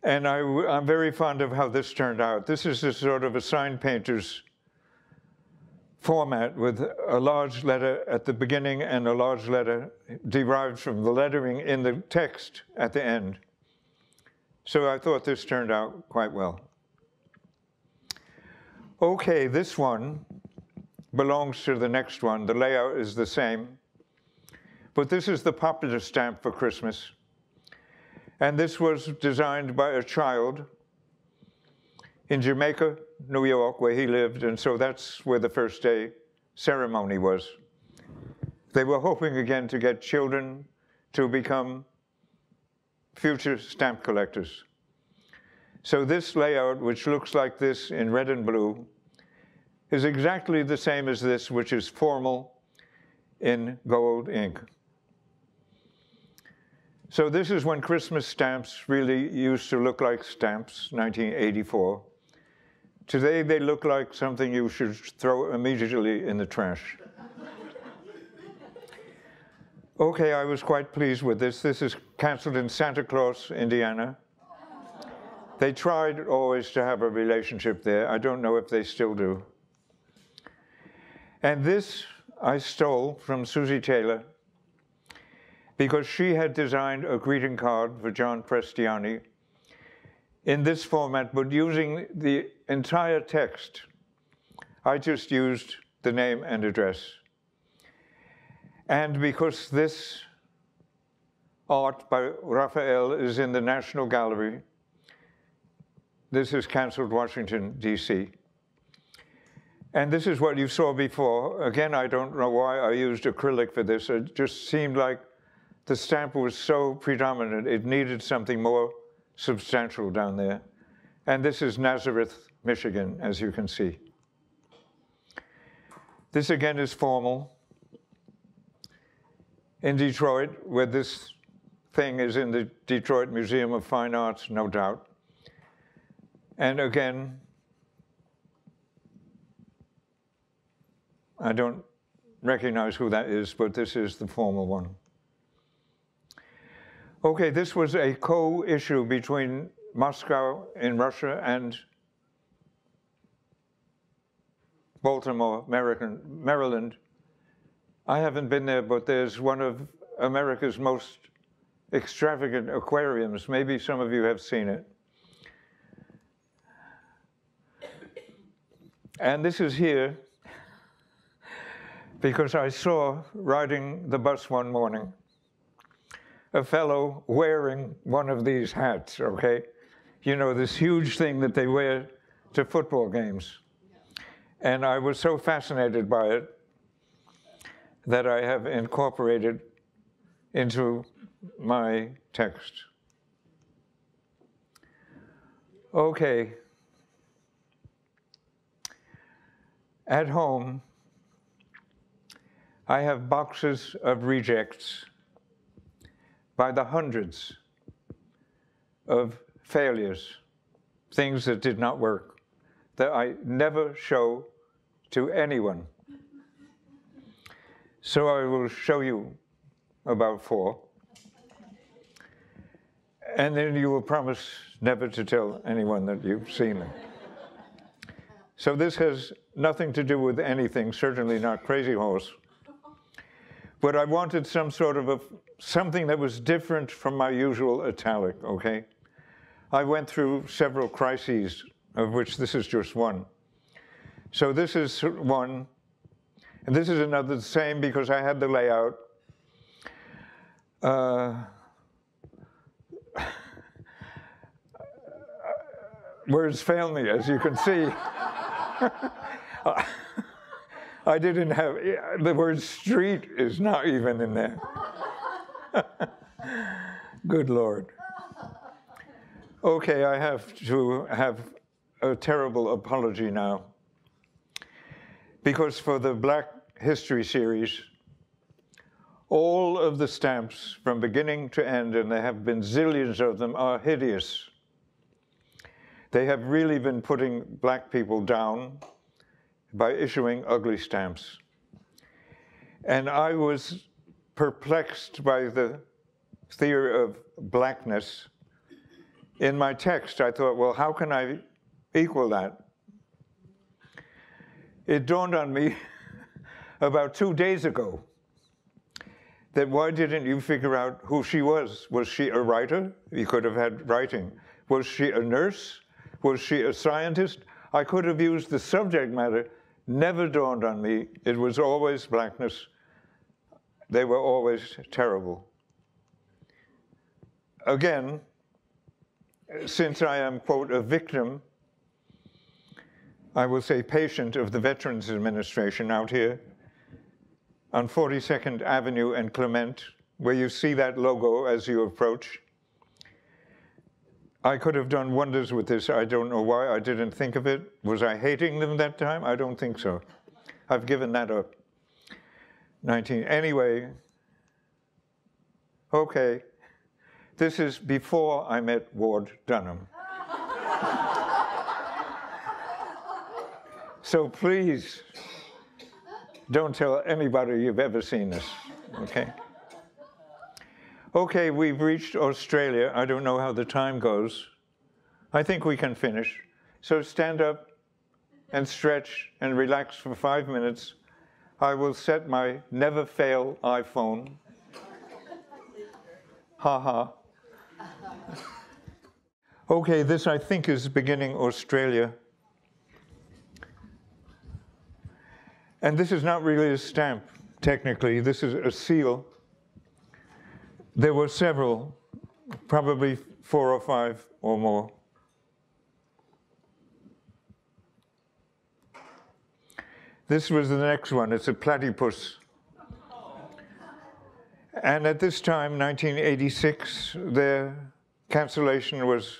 Speaker 1: And I, am very fond of how this turned out. This is a sort of a sign painter's format with a large letter at the beginning and a large letter derived from the lettering in the text at the end. So I thought this turned out quite well. Okay, this one belongs to the next one. The layout is the same. But this is the popular stamp for Christmas. And this was designed by a child in Jamaica, New York, where he lived, and so that's where the first day ceremony was. They were hoping again to get children to become future stamp collectors. So this layout, which looks like this in red and blue, is exactly the same as this, which is formal in gold ink. So this is when Christmas stamps really used to look like stamps, 1984. Today they look like something you should throw immediately in the trash. okay, I was quite pleased with this. This is canceled in Santa Claus, Indiana. They tried always to have a relationship there. I don't know if they still do. And this I stole from Susie Taylor because she had designed a greeting card for John Prestianni in this format, but using the entire text. I just used the name and address. And because this art by Raphael is in the National Gallery, this is canceled Washington, D.C. And this is what you saw before. Again, I don't know why I used acrylic for this. It just seemed like the stamp was so predominant, it needed something more substantial down there. And this is Nazareth, Michigan, as you can see. This again is formal. In Detroit, where this thing is in the Detroit Museum of Fine Arts, no doubt. And again, I don't recognize who that is, but this is the formal one. Okay, this was a co-issue between Moscow in Russia and Baltimore, American, Maryland. I haven't been there, but there's one of America's most extravagant aquariums. Maybe some of you have seen it. And this is here because I saw riding the bus one morning a fellow wearing one of these hats, okay? You know, this huge thing that they wear to football games. And I was so fascinated by it that I have incorporated into my text. Okay. At home, I have boxes of rejects by the hundreds of failures, things that did not work, that I never show to anyone. So I will show you about four. And then you will promise never to tell anyone that you've seen them. So this has nothing to do with anything, certainly not Crazy Horse. But I wanted some sort of a something that was different from my usual italic, okay? I went through several crises, of which this is just one. So this is one, and this is another, the same because I had the layout. Uh, words fail me, as you can see. I didn't have, the word street is not even in there. Good Lord. Okay, I have to have a terrible apology now. Because for the Black History series, all of the stamps from beginning to end, and there have been zillions of them, are hideous. They have really been putting black people down by issuing ugly stamps. And I was perplexed by the theory of blackness. In my text, I thought, well, how can I equal that? It dawned on me about two days ago that why didn't you figure out who she was? Was she a writer? You could have had writing. Was she a nurse? Was she a scientist? I could have used the subject matter. Never dawned on me. It was always blackness. They were always terrible. Again, since I am, quote, a victim, I will say patient of the Veterans Administration out here, on 42nd Avenue and Clement, where you see that logo as you approach. I could have done wonders with this. I don't know why I didn't think of it. Was I hating them that time? I don't think so. I've given that up. 19. Anyway, okay. This is before I met Ward Dunham. So please don't tell anybody you've ever seen this, okay? Okay, we've reached Australia. I don't know how the time goes. I think we can finish. So stand up and stretch and relax for five minutes. I will set my never fail iPhone. ha ha. Okay, this I think is beginning Australia. And this is not really a stamp, technically. This is a seal. There were several, probably four or five or more. This was the next one. It's a platypus. And at this time, 1986, their cancellation was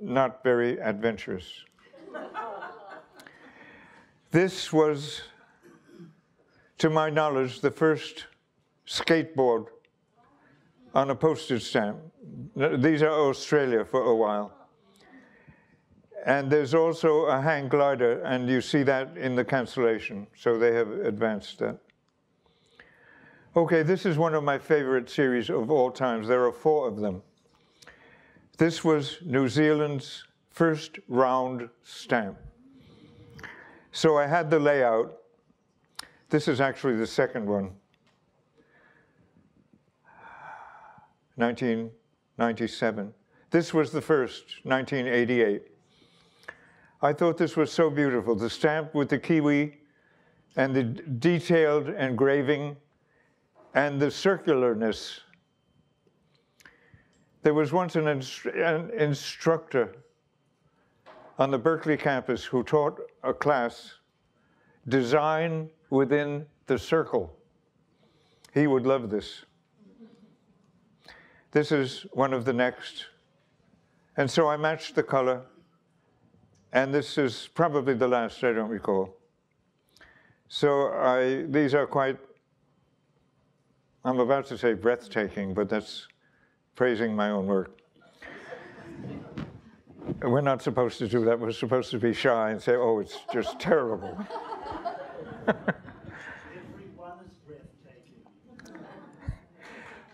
Speaker 1: not very adventurous. This was, to my knowledge, the first skateboard on a postage stamp. These are Australia for a while. And there's also a hang glider, and you see that in the cancellation, so they have advanced that. Okay, this is one of my favorite series of all times. There are four of them. This was New Zealand's first round stamp. So I had the layout. This is actually the second one. 1997. This was the first, 1988. I thought this was so beautiful. The stamp with the kiwi and the detailed engraving and the circularness. There was once an, instru an instructor on the Berkeley campus who taught a class design within the circle. He would love this. This is one of the next. And so I matched the color. And this is probably the last, I don't recall. So I, these are quite, I'm about to say breathtaking, but that's praising my own work. We're not supposed to do that. We're supposed to be shy and say, oh, it's just terrible.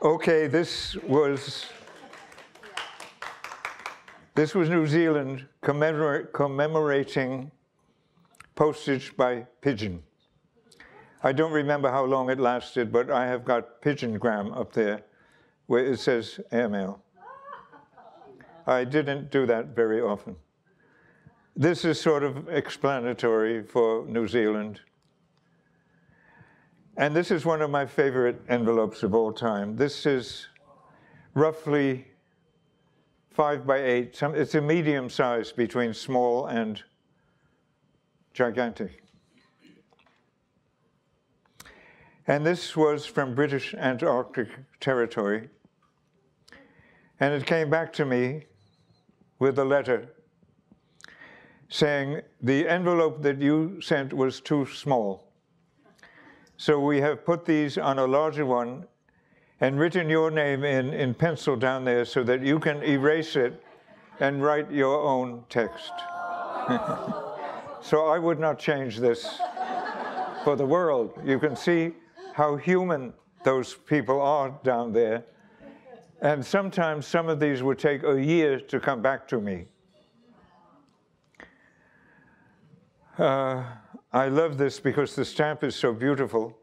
Speaker 1: okay, this was this was New Zealand commemorating postage by pigeon. I don't remember how long it lasted, but I have got pigeongram up there where it says airmail. I didn't do that very often. This is sort of explanatory for New Zealand. And this is one of my favorite envelopes of all time. This is roughly five by eight. It's a medium size between small and gigantic. And this was from British Antarctic Territory. And it came back to me with a letter saying the envelope that you sent was too small. So we have put these on a larger one and written your name in, in pencil down there so that you can erase it and write your own text. so I would not change this for the world. You can see how human those people are down there. And sometimes some of these would take a year to come back to me. Uh, I love this because the stamp is so beautiful.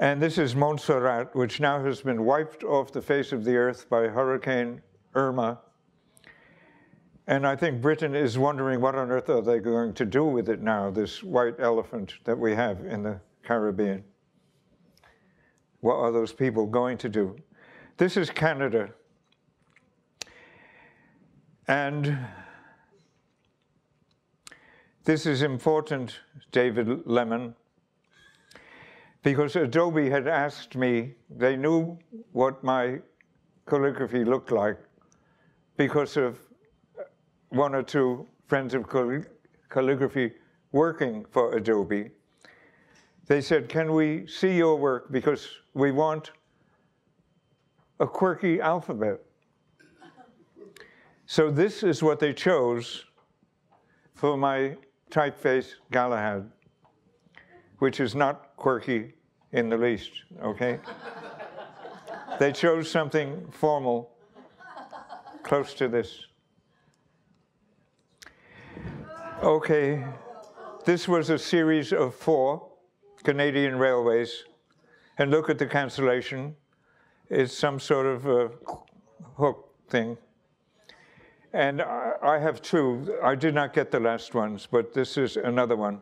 Speaker 1: And this is Montserrat, which now has been wiped off the face of the earth by Hurricane Irma. And I think Britain is wondering what on earth are they going to do with it now, this white elephant that we have in the Caribbean. What are those people going to do? This is Canada. And this is important, David Lemon, because Adobe had asked me, they knew what my calligraphy looked like because of one or two friends of calligraphy working for Adobe. They said, can we see your work because we want a quirky alphabet. So this is what they chose for my typeface Galahad, which is not quirky in the least, okay? they chose something formal, close to this. Okay, this was a series of four Canadian railways, and look at the cancellation. It's some sort of a hook thing. And I, I have two. I did not get the last ones, but this is another one.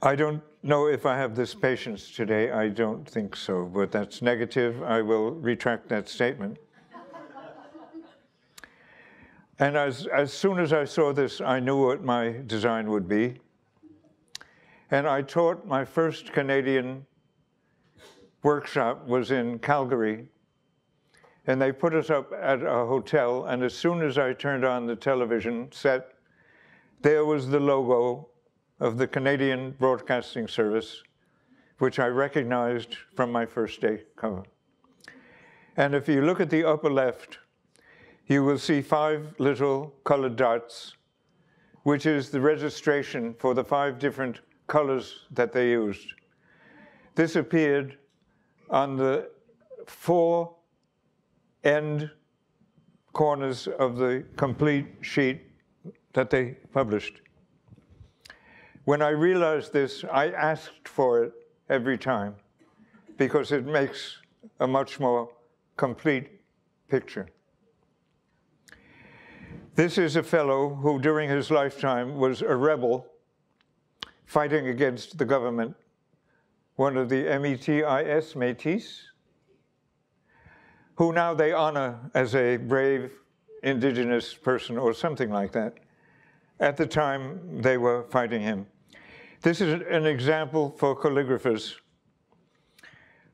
Speaker 1: I don't know if I have this patience today. I don't think so, but that's negative. I will retract that statement. and as, as soon as I saw this, I knew what my design would be. And I taught my first Canadian workshop was in Calgary. And they put us up at a hotel. And as soon as I turned on the television set, there was the logo of the Canadian Broadcasting Service, which I recognized from my first day cover. And if you look at the upper left, you will see five little colored dots, which is the registration for the five different colors that they used. This appeared on the four end corners of the complete sheet that they published. When I realized this, I asked for it every time because it makes a much more complete picture. This is a fellow who, during his lifetime, was a rebel fighting against the government, one of the METIS, Métis, who now they honor as a brave indigenous person or something like that. At the time, they were fighting him. This is an example for calligraphers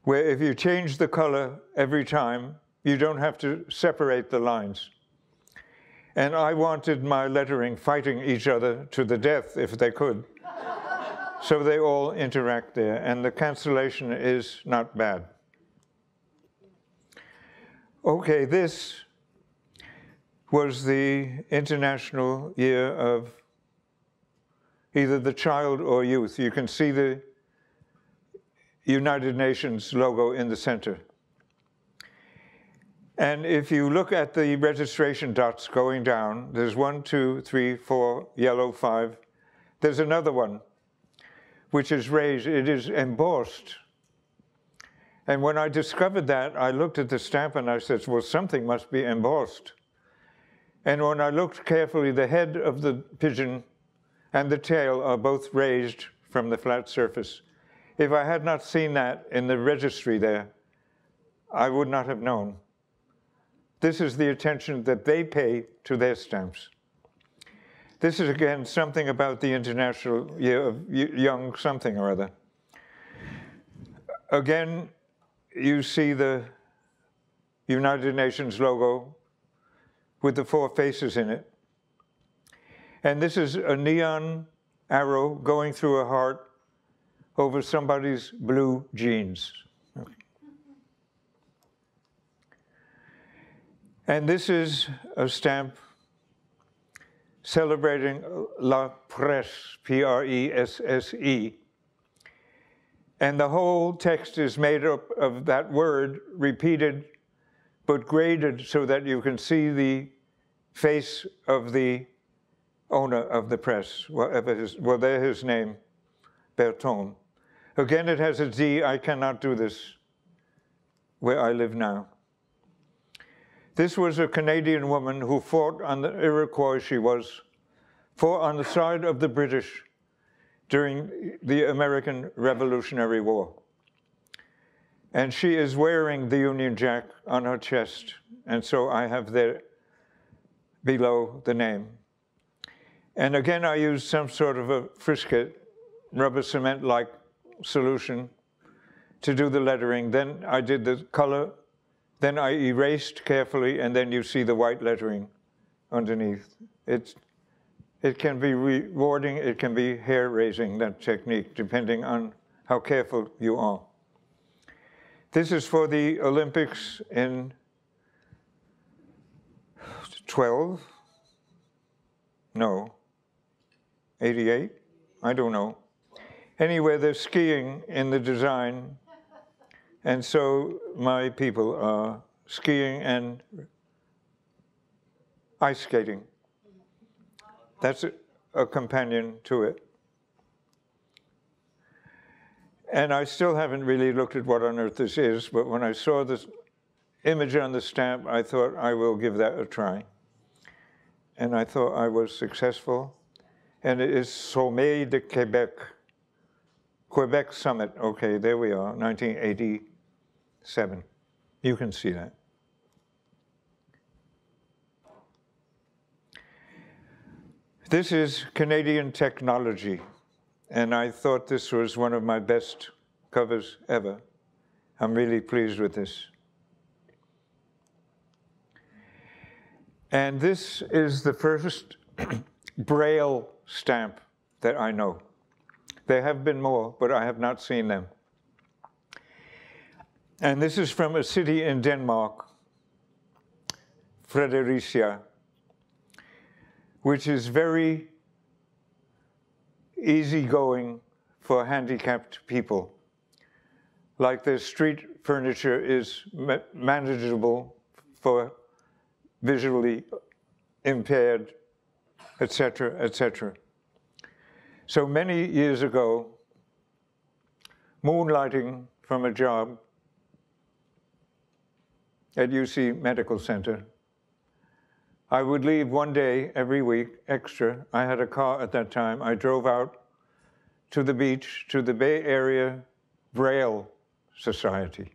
Speaker 1: where if you change the color every time, you don't have to separate the lines. And I wanted my lettering fighting each other to the death if they could. So they all interact there, and the cancellation is not bad. Okay, this was the International Year of either the child or youth. You can see the United Nations logo in the center. And if you look at the registration dots going down, there's one, two, three, four, yellow, five. There's another one, which is raised. It is embossed. And when I discovered that, I looked at the stamp and I said, well, something must be embossed. And when I looked carefully, the head of the pigeon and the tail are both raised from the flat surface. If I had not seen that in the registry there, I would not have known. This is the attention that they pay to their stamps. This is again something about the International Year of uh, Young something or other. Again, you see the United Nations logo with the four faces in it. And this is a neon arrow going through a heart over somebody's blue jeans. And this is a stamp celebrating La Presse, P R E S S E. And the whole text is made up of that word repeated but graded so that you can see the face of the owner of the press, whatever his, well, there his name, Berton. Again, it has a Z. I cannot do this where I live now. This was a Canadian woman who fought on the Iroquois, she was, fought on the side of the British during the American Revolutionary War. And she is wearing the Union Jack on her chest, and so I have there below the name. And again, I used some sort of a frisket, rubber cement-like solution to do the lettering. Then I did the color then I erased carefully, and then you see the white lettering underneath. It's, it can be rewarding, it can be hair raising, that technique, depending on how careful you are. This is for the Olympics in 12? No. 88? I don't know. Anyway, they're skiing in the design and so my people are skiing and ice skating. That's a, a companion to it. And I still haven't really looked at what on earth this is, but when I saw this image on the stamp, I thought I will give that a try. And I thought I was successful. And it is Sommet de Quebec. Quebec Summit. Okay, there we are, 1980 seven. You can see that. This is Canadian technology, and I thought this was one of my best covers ever. I'm really pleased with this. And this is the first Braille stamp that I know. There have been more, but I have not seen them. And this is from a city in Denmark, Fredericia, which is very easygoing for handicapped people. Like the street furniture is ma manageable for visually impaired, etc., etc. So many years ago, moonlighting from a job, at UC Medical Center. I would leave one day every week extra. I had a car at that time. I drove out to the beach, to the Bay Area Braille Society.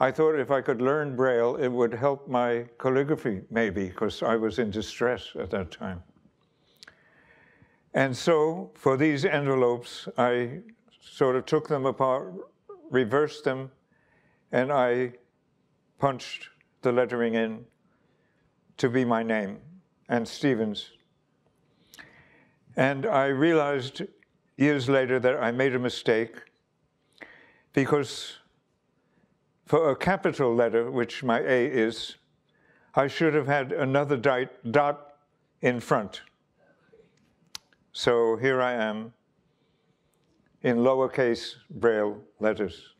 Speaker 1: I thought if I could learn Braille, it would help my calligraphy, maybe, because I was in distress at that time. And so for these envelopes, I sort of took them apart, reversed them, and I punched the lettering in to be my name and Stevens. And I realized years later that I made a mistake because for a capital letter, which my A is, I should have had another dot in front. So here I am in lowercase braille letters.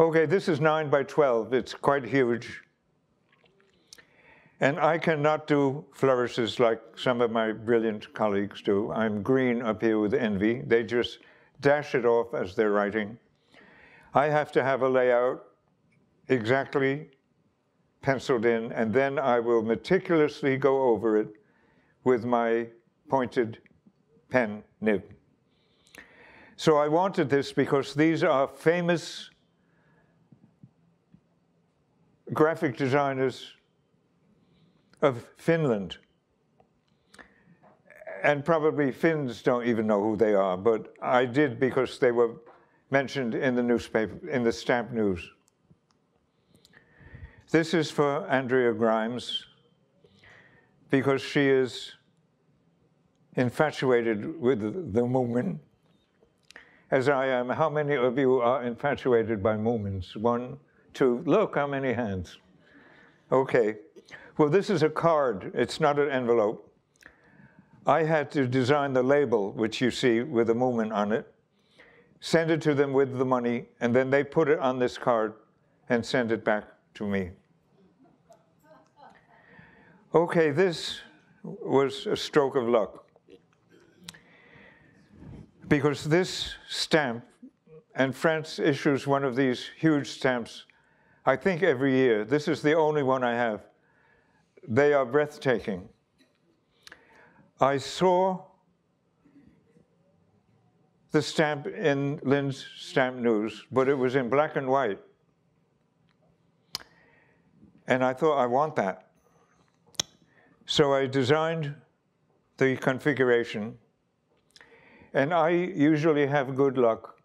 Speaker 1: Okay, this is 9 by 12. It's quite huge. And I cannot do flourishes like some of my brilliant colleagues do. I'm green up here with envy. They just dash it off as they're writing. I have to have a layout exactly penciled in, and then I will meticulously go over it with my pointed pen nib. So I wanted this because these are famous graphic designers of Finland. And probably Finns don't even know who they are, but I did because they were mentioned in the newspaper, in the stamp news. This is for Andrea Grimes because she is infatuated with the Moomin as I am, how many of you are infatuated by Moomins? One, two, look how many hands. Okay, well, this is a card, it's not an envelope. I had to design the label, which you see with a Moomin on it, send it to them with the money, and then they put it on this card and send it back to me. Okay, this was a stroke of luck. Because this stamp, and France issues one of these huge stamps, I think every year. This is the only one I have. They are breathtaking. I saw the stamp in Linn's Stamp News, but it was in black and white. And I thought, I want that. So I designed the configuration, and I usually have good luck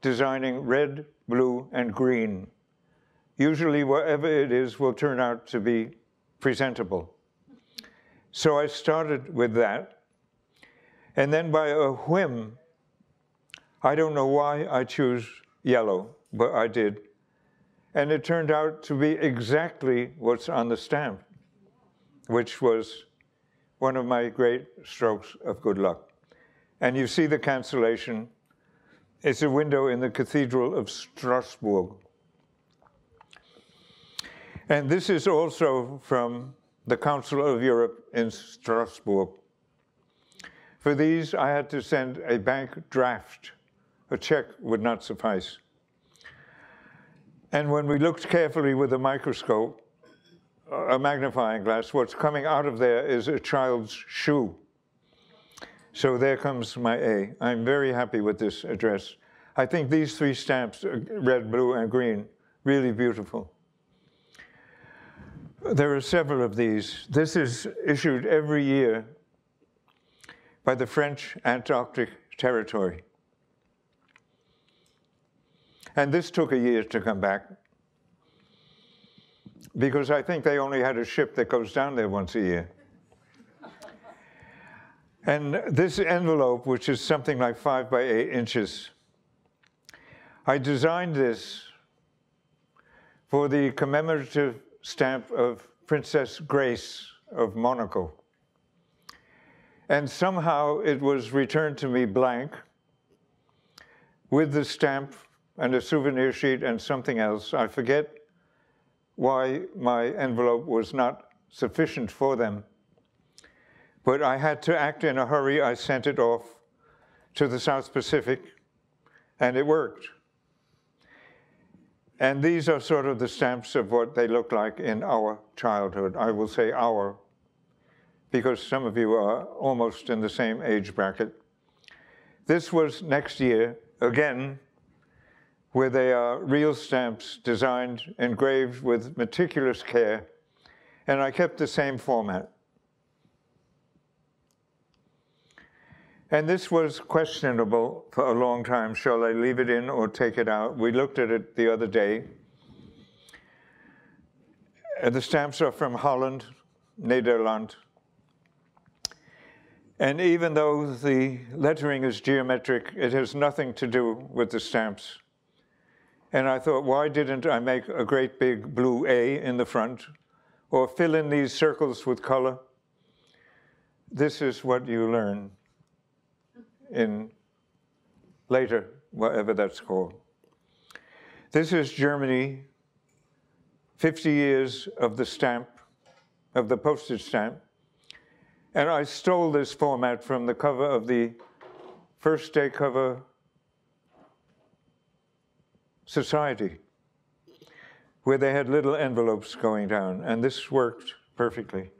Speaker 1: designing red, blue, and green. Usually whatever it is will turn out to be presentable. So I started with that, and then by a whim, I don't know why I choose yellow, but I did. And it turned out to be exactly what's on the stamp which was one of my great strokes of good luck. And you see the cancellation. It's a window in the Cathedral of Strasbourg. And this is also from the Council of Europe in Strasbourg. For these, I had to send a bank draft. A check would not suffice. And when we looked carefully with a microscope, a magnifying glass, what's coming out of there is a child's shoe. So there comes my A. I'm very happy with this address. I think these three stamps, uh, red, blue, and green, really beautiful. There are several of these. This is issued every year by the French Antarctic Territory. And this took a year to come back because I think they only had a ship that goes down there once a year. And this envelope, which is something like five by eight inches, I designed this for the commemorative stamp of Princess Grace of Monaco. And somehow it was returned to me blank with the stamp and a souvenir sheet and something else. I forget why my envelope was not sufficient for them. But I had to act in a hurry. I sent it off to the South Pacific, and it worked. And these are sort of the stamps of what they look like in our childhood. I will say our, because some of you are almost in the same age bracket. This was next year, again, where they are real stamps designed, engraved with meticulous care, and I kept the same format. And this was questionable for a long time. Shall I leave it in or take it out? We looked at it the other day. And the stamps are from Holland, Nederland. And even though the lettering is geometric, it has nothing to do with the stamps. And I thought, why didn't I make a great big blue A in the front or fill in these circles with color? This is what you learn in later, whatever that's called. This is Germany, 50 years of the stamp, of the postage stamp. And I stole this format from the cover of the first day cover society where they had little envelopes going down, and this worked perfectly.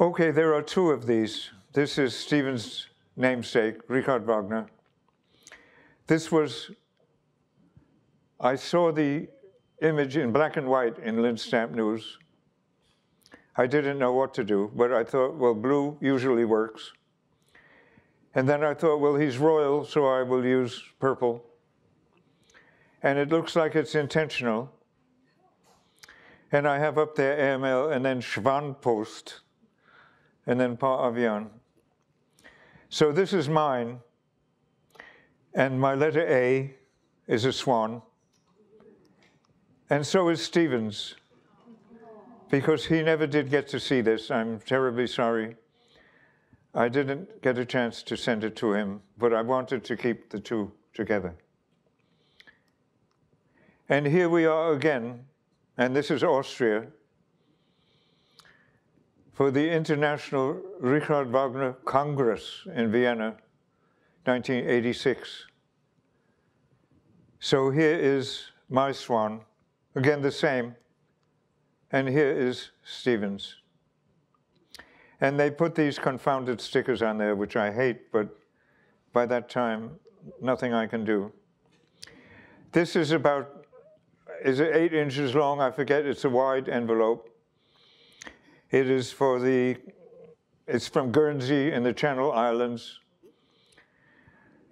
Speaker 1: Okay, there are two of these. This is Stephen's namesake, Richard Wagner. This was, I saw the image in black and white in Linn's Stamp News. I didn't know what to do, but I thought, well, blue usually works. And then I thought, well, he's royal, so I will use purple. And it looks like it's intentional. And I have up there AML and then Schwanpost and then Par Avion. So this is mine, and my letter A is a swan, and so is Stephen's, because he never did get to see this. I'm terribly sorry. I didn't get a chance to send it to him, but I wanted to keep the two together. And here we are again, and this is Austria, for the International Richard Wagner Congress in Vienna, 1986. So here is my swan, again the same, and here is Stevens. And they put these confounded stickers on there, which I hate, but by that time, nothing I can do. This is about, is it eight inches long? I forget, it's a wide envelope. It is for the, it's from Guernsey in the Channel Islands.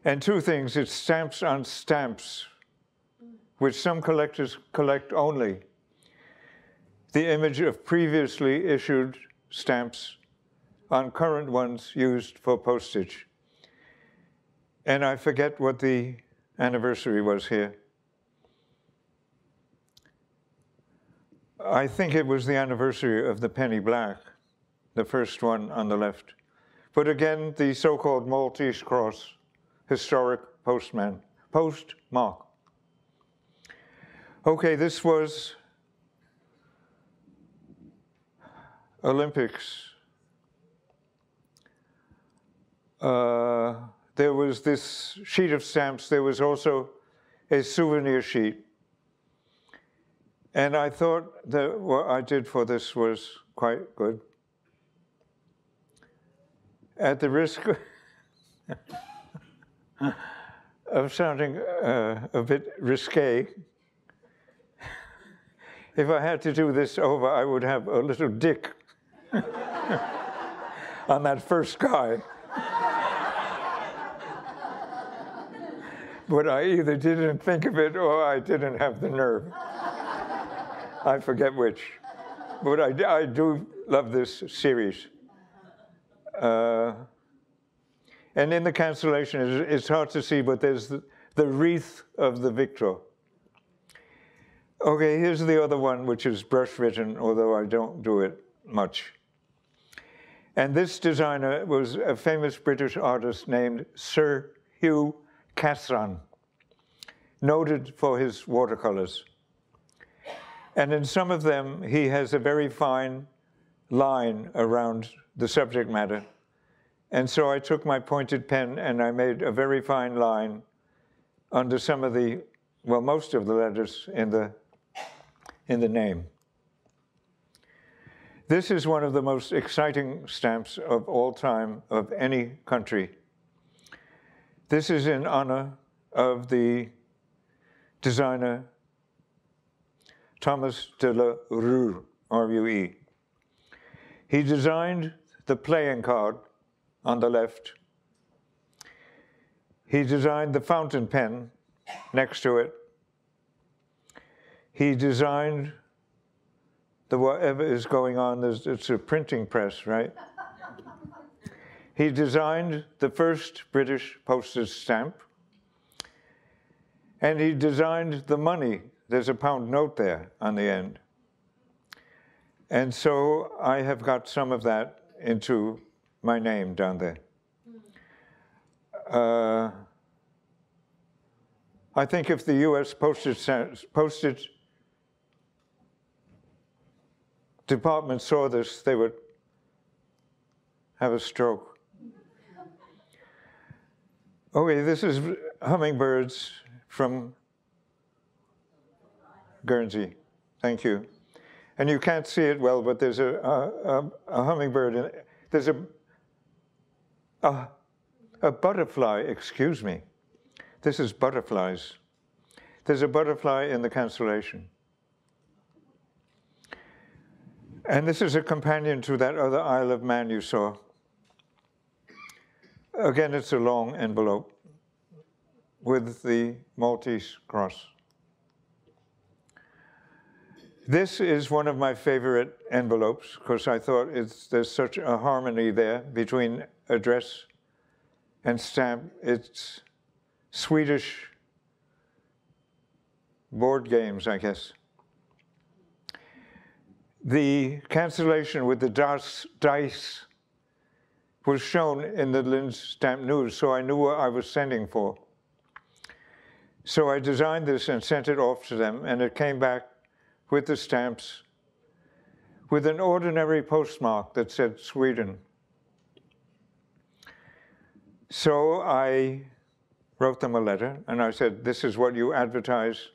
Speaker 1: And two things, it's stamps on stamps, which some collectors collect only. The image of previously issued stamps on current ones used for postage. And I forget what the anniversary was here. I think it was the anniversary of the penny black, the first one on the left. But again, the so-called Maltese cross, historic postman, postmark. Okay, this was Olympics. Uh, there was this sheet of stamps. There was also a souvenir sheet. And I thought that what I did for this was quite good. At the risk of sounding uh, a bit risque, if I had to do this over, I would have a little dick on that first guy. but I either didn't think of it or I didn't have the nerve. I forget which. But I, I do love this series. Uh, and in the cancellation, it's, it's, hard to see, but there's the, the wreath of the victor. Okay, here's the other one, which is brush written, although I don't do it much. And this designer was a famous British artist named Sir Hugh Casson, noted for his watercolors. And in some of them, he has a very fine line around the subject matter. And so I took my pointed pen and I made a very fine line under some of the, well, most of the letters in the, in the name. This is one of the most exciting stamps of all time of any country. This is in honor of the designer Thomas de la Rue, R-U-E. He designed the playing card on the left. He designed the fountain pen next to it. He designed the whatever is going on, it's a printing press, right? he designed the first British postage stamp. And he designed the money there's a pound note there on the end. And so I have got some of that into my name down there. Uh, I think if the U.S. Postage, Postage Department saw this, they would have a stroke. Okay, this is hummingbirds from Guernsey. Thank you. And you can't see it well, but there's a, a, a hummingbird. In, there's a, a, a butterfly, excuse me. This is butterflies. There's a butterfly in the cancellation. And this is a companion to that other Isle of Man you saw. Again, it's a long envelope with the Maltese cross. This is one of my favorite envelopes because I thought there's such a harmony there between address and stamp. It's Swedish board games, I guess. The cancellation with the dice, dice was shown in the Linn's Stamp News, so I knew what I was sending for. So I designed this and sent it off to them, and it came back with the stamps with an ordinary postmark that said Sweden. So I wrote them a letter and I said, This is what you advertise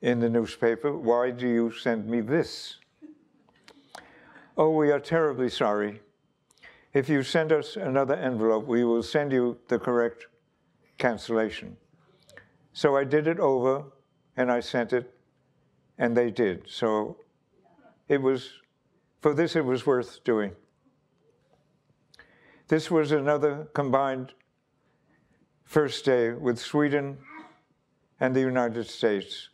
Speaker 1: in the newspaper. Why do you send me this? Oh, we are terribly sorry. If you send us another envelope, we will send you the correct cancellation. So I did it over and I sent it, and they did. So it was, for this, it was worth doing. This was another combined first day with Sweden and the United States.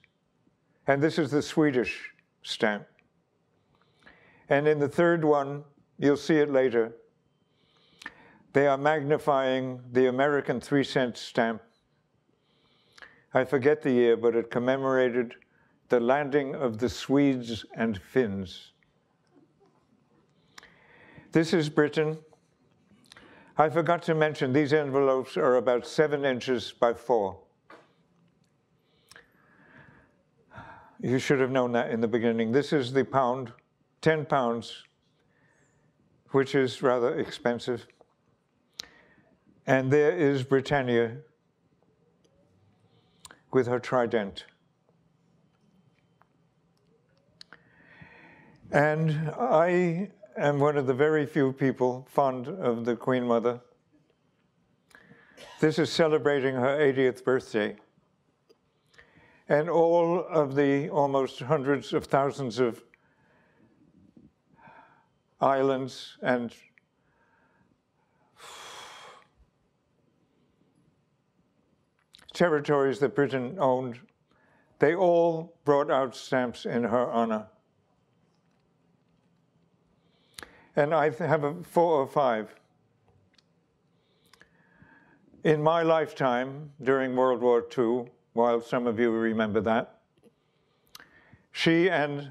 Speaker 1: And this is the Swedish stamp. And in the third one, you'll see it later, they are magnifying the American three cent stamp. I forget the year, but it commemorated the landing of the Swedes and Finns. This is Britain. I forgot to mention these envelopes are about seven inches by four. You should have known that in the beginning. This is the pound, 10 pounds, which is rather expensive. And there is Britannia with her trident. And I am one of the very few people fond of the Queen Mother. This is celebrating her 80th birthday. And all of the almost hundreds of thousands of islands and territories that Britain owned, they all brought out stamps in her honor. And I have a four or five. In my lifetime, during World War II, while some of you remember that, she and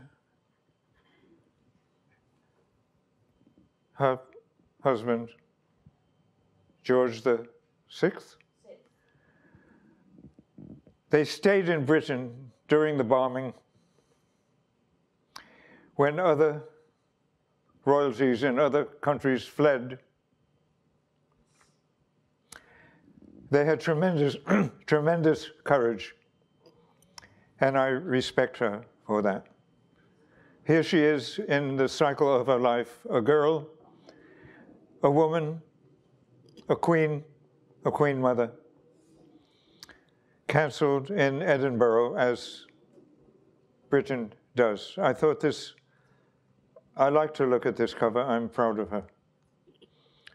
Speaker 1: her husband, George the Sixth, they stayed in Britain during the bombing when other royalties in other countries fled. They had tremendous, tremendous courage, and I respect her for that. Here she is in the cycle of her life a girl, a woman, a queen, a queen mother cancelled in Edinburgh as Britain does. I thought this, I like to look at this cover. I'm proud of her.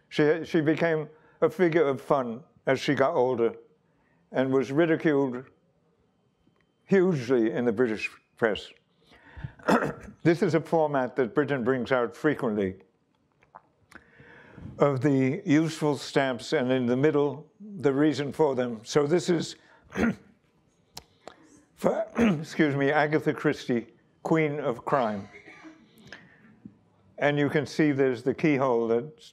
Speaker 1: She, she became a figure of fun as she got older and was ridiculed hugely in the British press. this is a format that Britain brings out frequently of the useful stamps and in the middle, the reason for them. So this is for, excuse me, Agatha Christie, Queen of Crime. And you can see there's the keyhole that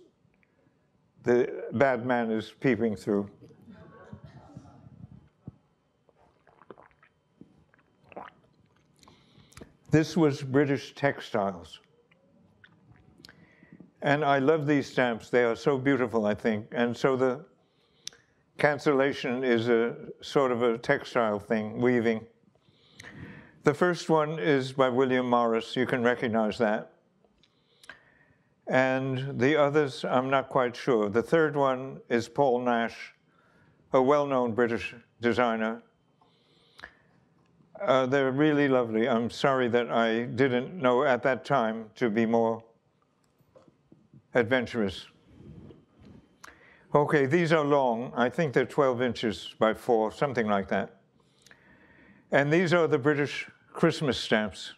Speaker 1: the bad man is peeping through. This was British textiles. And I love these stamps. They are so beautiful, I think. And so the cancellation is a sort of a textile thing, weaving. The first one is by William Morris. You can recognize that. And the others, I'm not quite sure. The third one is Paul Nash, a well-known British designer. Uh, they're really lovely. I'm sorry that I didn't know at that time to be more adventurous. Okay, these are long. I think they're 12 inches by four, something like that. And these are the British Christmas stamps.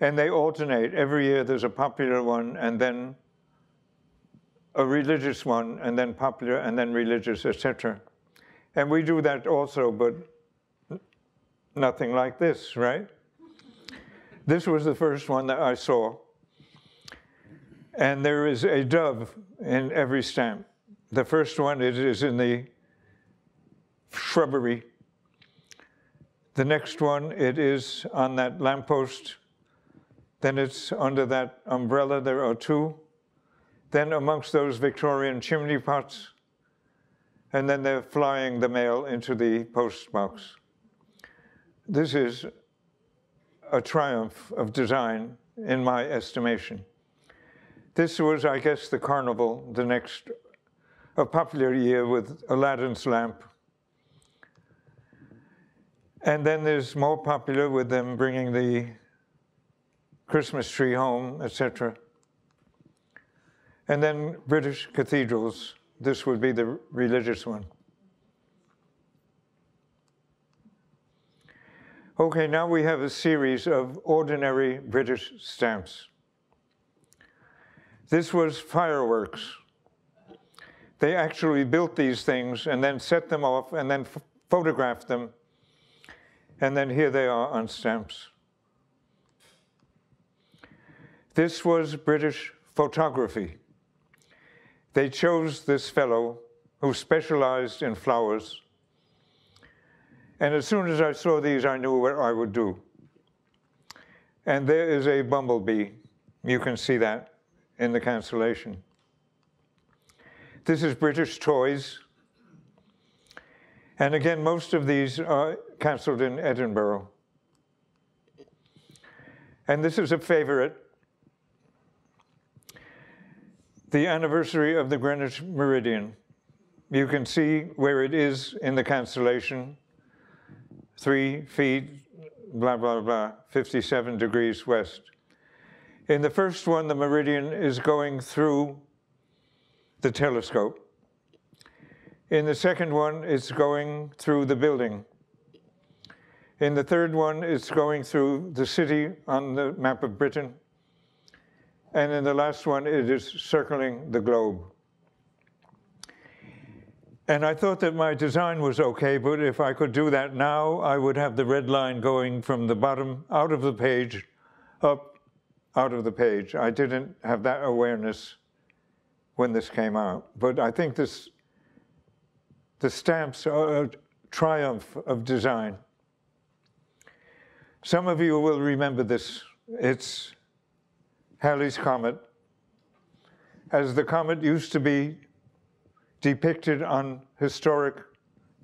Speaker 1: And they alternate. Every year there's a popular one and then a religious one, and then popular, and then religious, etc. And we do that also, but nothing like this, right? This was the first one that I saw. And there is a dove in every stamp. The first one it is in the shrubbery. The next one, it is on that lamppost. Then it's under that umbrella, there are two. Then amongst those Victorian chimney pots. And then they're flying the mail into the post box. This is a triumph of design in my estimation. This was, I guess, the carnival, the next, a popular year with Aladdin's lamp. And then there's more popular with them bringing the Christmas tree home, etc. And then British cathedrals. This would be the religious one. Okay, now we have a series of ordinary British stamps. This was fireworks. They actually built these things and then set them off and then photographed them. And then here they are on stamps. This was British photography. They chose this fellow who specialized in flowers and as soon as I saw these, I knew what I would do. And there is a bumblebee. You can see that in the cancellation. This is British Toys. And again, most of these are cancelled in Edinburgh. And this is a favorite. The anniversary of the Greenwich Meridian. You can see where it is in the constellation, three feet, blah, blah, blah, 57 degrees west. In the first one, the meridian is going through the telescope. In the second one, it's going through the building. In the third one, it's going through the city on the map of Britain. And in the last one, it is circling the globe. And I thought that my design was okay, but if I could do that now, I would have the red line going from the bottom out of the page up out of the page. I didn't have that awareness when this came out. But I think this, the stamps are a triumph of design. Some of you will remember this. It's Halley's Comet. As the comet used to be depicted on historic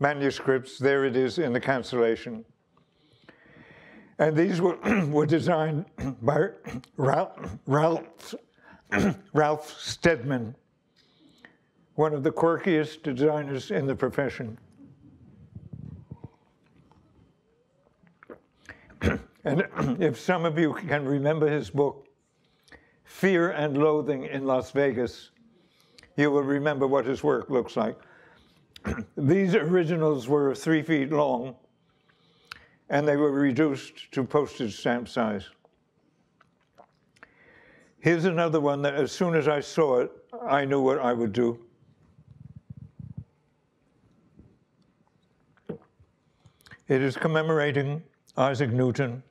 Speaker 1: manuscripts. There it is in the cancellation. And these were, were designed by Ralph, Ralph, Ralph Steadman, one of the quirkiest designers in the profession. and if some of you can remember his book, Fear and Loathing in Las Vegas, you will remember what his work looks like. These originals were three feet long, and they were reduced to postage stamp size. Here's another one that as soon as I saw it, I knew what I would do. It is commemorating Isaac Newton,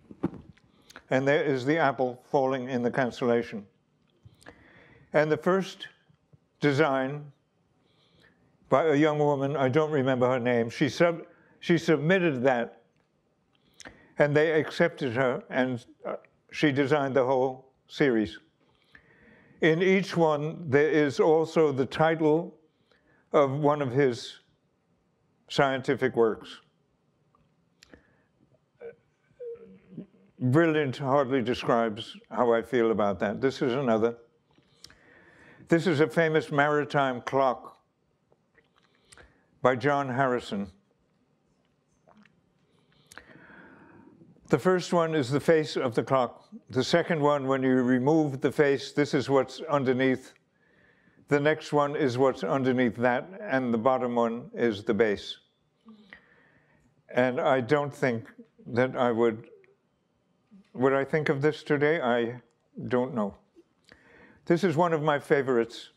Speaker 1: and there is the apple falling in the cancellation. And the first design by a young woman, I don't remember her name. She, sub, she submitted that, and they accepted her, and uh, she designed the whole series. In each one, there is also the title of one of his scientific works. Brilliant hardly describes how I feel about that. This is another. This is a famous maritime clock by John Harrison. The first one is the face of the clock. The second one, when you remove the face, this is what's underneath. The next one is what's underneath that, and the bottom one is the base. And I don't think that I would, would I think of this today? I don't know. This is one of my favorites.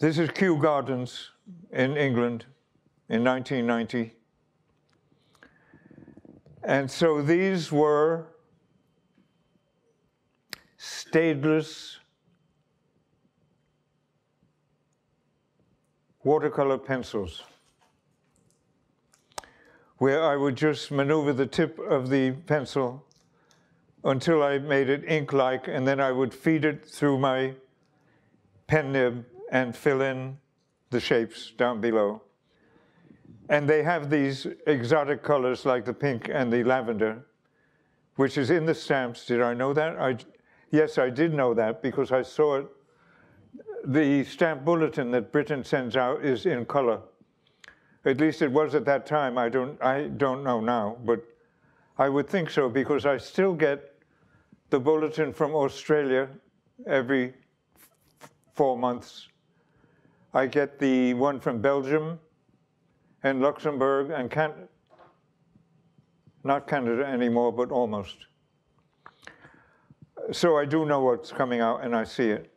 Speaker 1: This is Kew Gardens in England in 1990. And so these were Staedtler watercolor pencils where I would just maneuver the tip of the pencil until I made it ink-like, and then I would feed it through my pen nib and fill in the shapes down below. And they have these exotic colors like the pink and the lavender, which is in the stamps. Did I know that? I, yes, I did know that because I saw it. The stamp bulletin that Britain sends out is in color. At least it was at that time. I don't, I don't know now, but I would think so because I still get the bulletin from Australia every four months. I get the one from Belgium and Luxembourg and can not Canada anymore, but almost. So I do know what's coming out and I see it.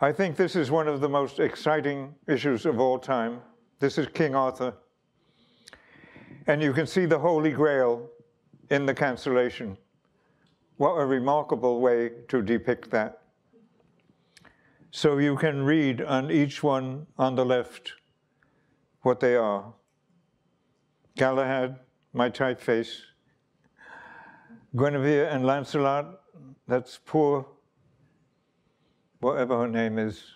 Speaker 1: I think this is one of the most exciting issues of all time. This is King Arthur. And you can see the Holy Grail in the cancellation. What a remarkable way to depict that. So you can read on each one on the left what they are. Galahad, my typeface. Guinevere and Lancelot, that's poor, whatever her name is,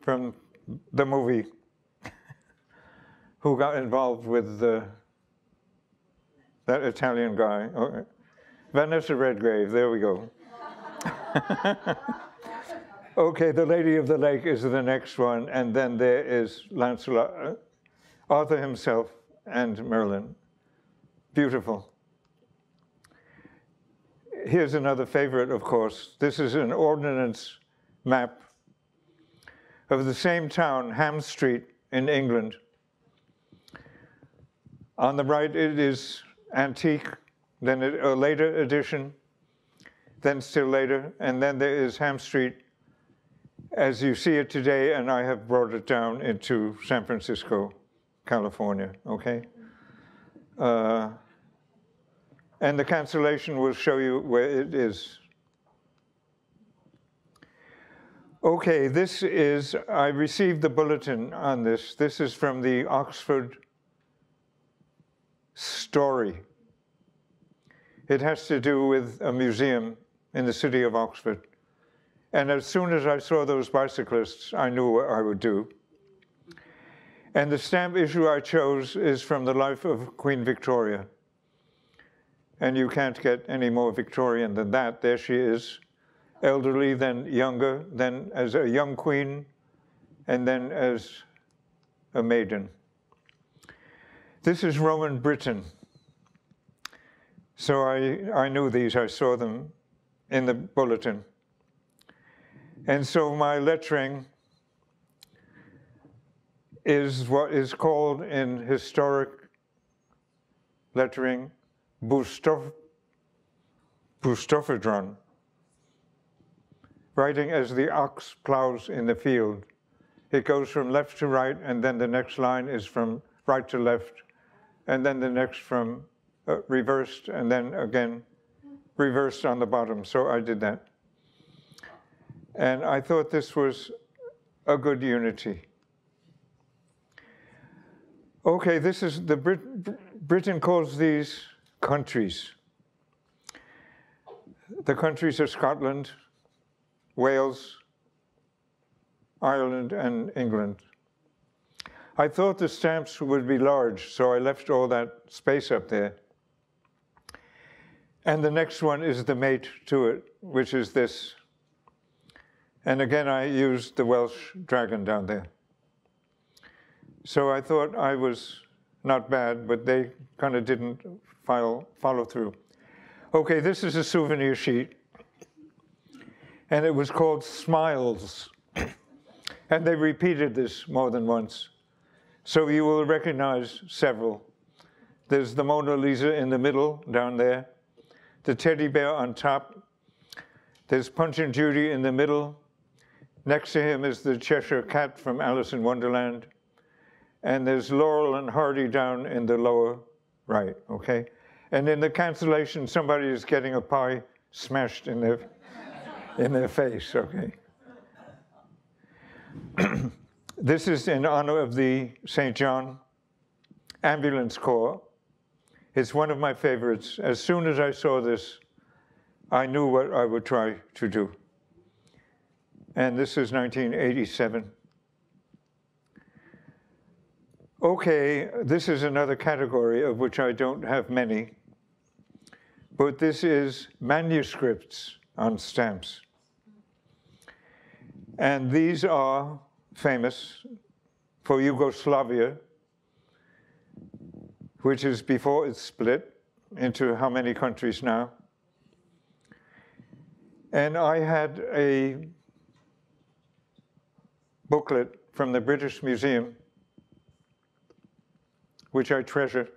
Speaker 1: from the movie who got involved with the, that Italian guy. Oh, Vanessa Redgrave, there we go. okay, the Lady of the Lake is the next one, and then there is Lancelot, uh, Arthur himself, and Merlin. Beautiful. Here's another favorite, of course. This is an ordnance map of the same town, Ham Street in England. On the right, it is antique, then a later edition, then still later, and then there is Ham Street as you see it today, and I have brought it down into San Francisco, California, okay? Uh, and the cancellation will show you where it is Okay, this is, I received the bulletin on this. This is from the Oxford Story. It has to do with a museum in the city of Oxford. And as soon as I saw those bicyclists, I knew what I would do. And the stamp issue I chose is from the life of Queen Victoria. And you can't get any more Victorian than that. There she is elderly, then younger, then as a young queen, and then as a maiden. This is Roman Britain. So I, I knew these, I saw them in the bulletin. And so my lettering is what is called in historic lettering boustrophedon writing as the ox plows in the field. It goes from left to right, and then the next line is from right to left, and then the next from uh, reversed, and then again reversed on the bottom. So I did that. And I thought this was a good unity. Okay, this is the Brit Britain calls these countries. The countries are Scotland, Wales, Ireland, and England. I thought the stamps would be large, so I left all that space up there. And the next one is the mate to it, which is this. And again, I used the Welsh dragon down there. So I thought I was not bad, but they kind of didn't follow, follow through. Okay, this is a souvenir sheet and it was called Smiles. and they repeated this more than once. So you will recognize several. There's the Mona Lisa in the middle down there, the teddy bear on top, There's Punch and Judy in the middle. Next to him is the Cheshire Cat from Alice in Wonderland. And there's Laurel and Hardy down in the lower right, okay? And in the cancellation, somebody is getting a pie smashed in their, in their face, okay? this is in honor of the St. John Ambulance Corps. It's one of my favorites. As soon as I saw this, I knew what I would try to do. And this is 1987. Okay, this is another category of which I don't have many, but this is manuscripts on stamps. And these are famous for Yugoslavia, which is before it split into how many countries now. And I had a booklet from the British Museum, which I treasure,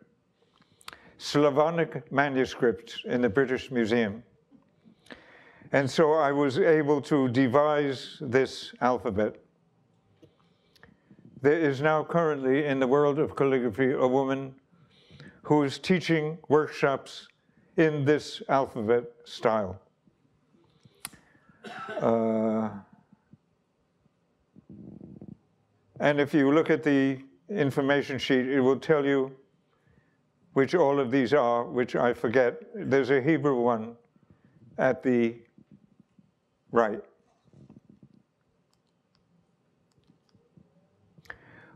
Speaker 1: Slavonic manuscripts in the British Museum. And so I was able to devise this alphabet. There is now currently in the world of calligraphy a woman who is teaching workshops in this alphabet style. Uh, and if you look at the information sheet, it will tell you which all of these are, which I forget. There's a Hebrew one at the right.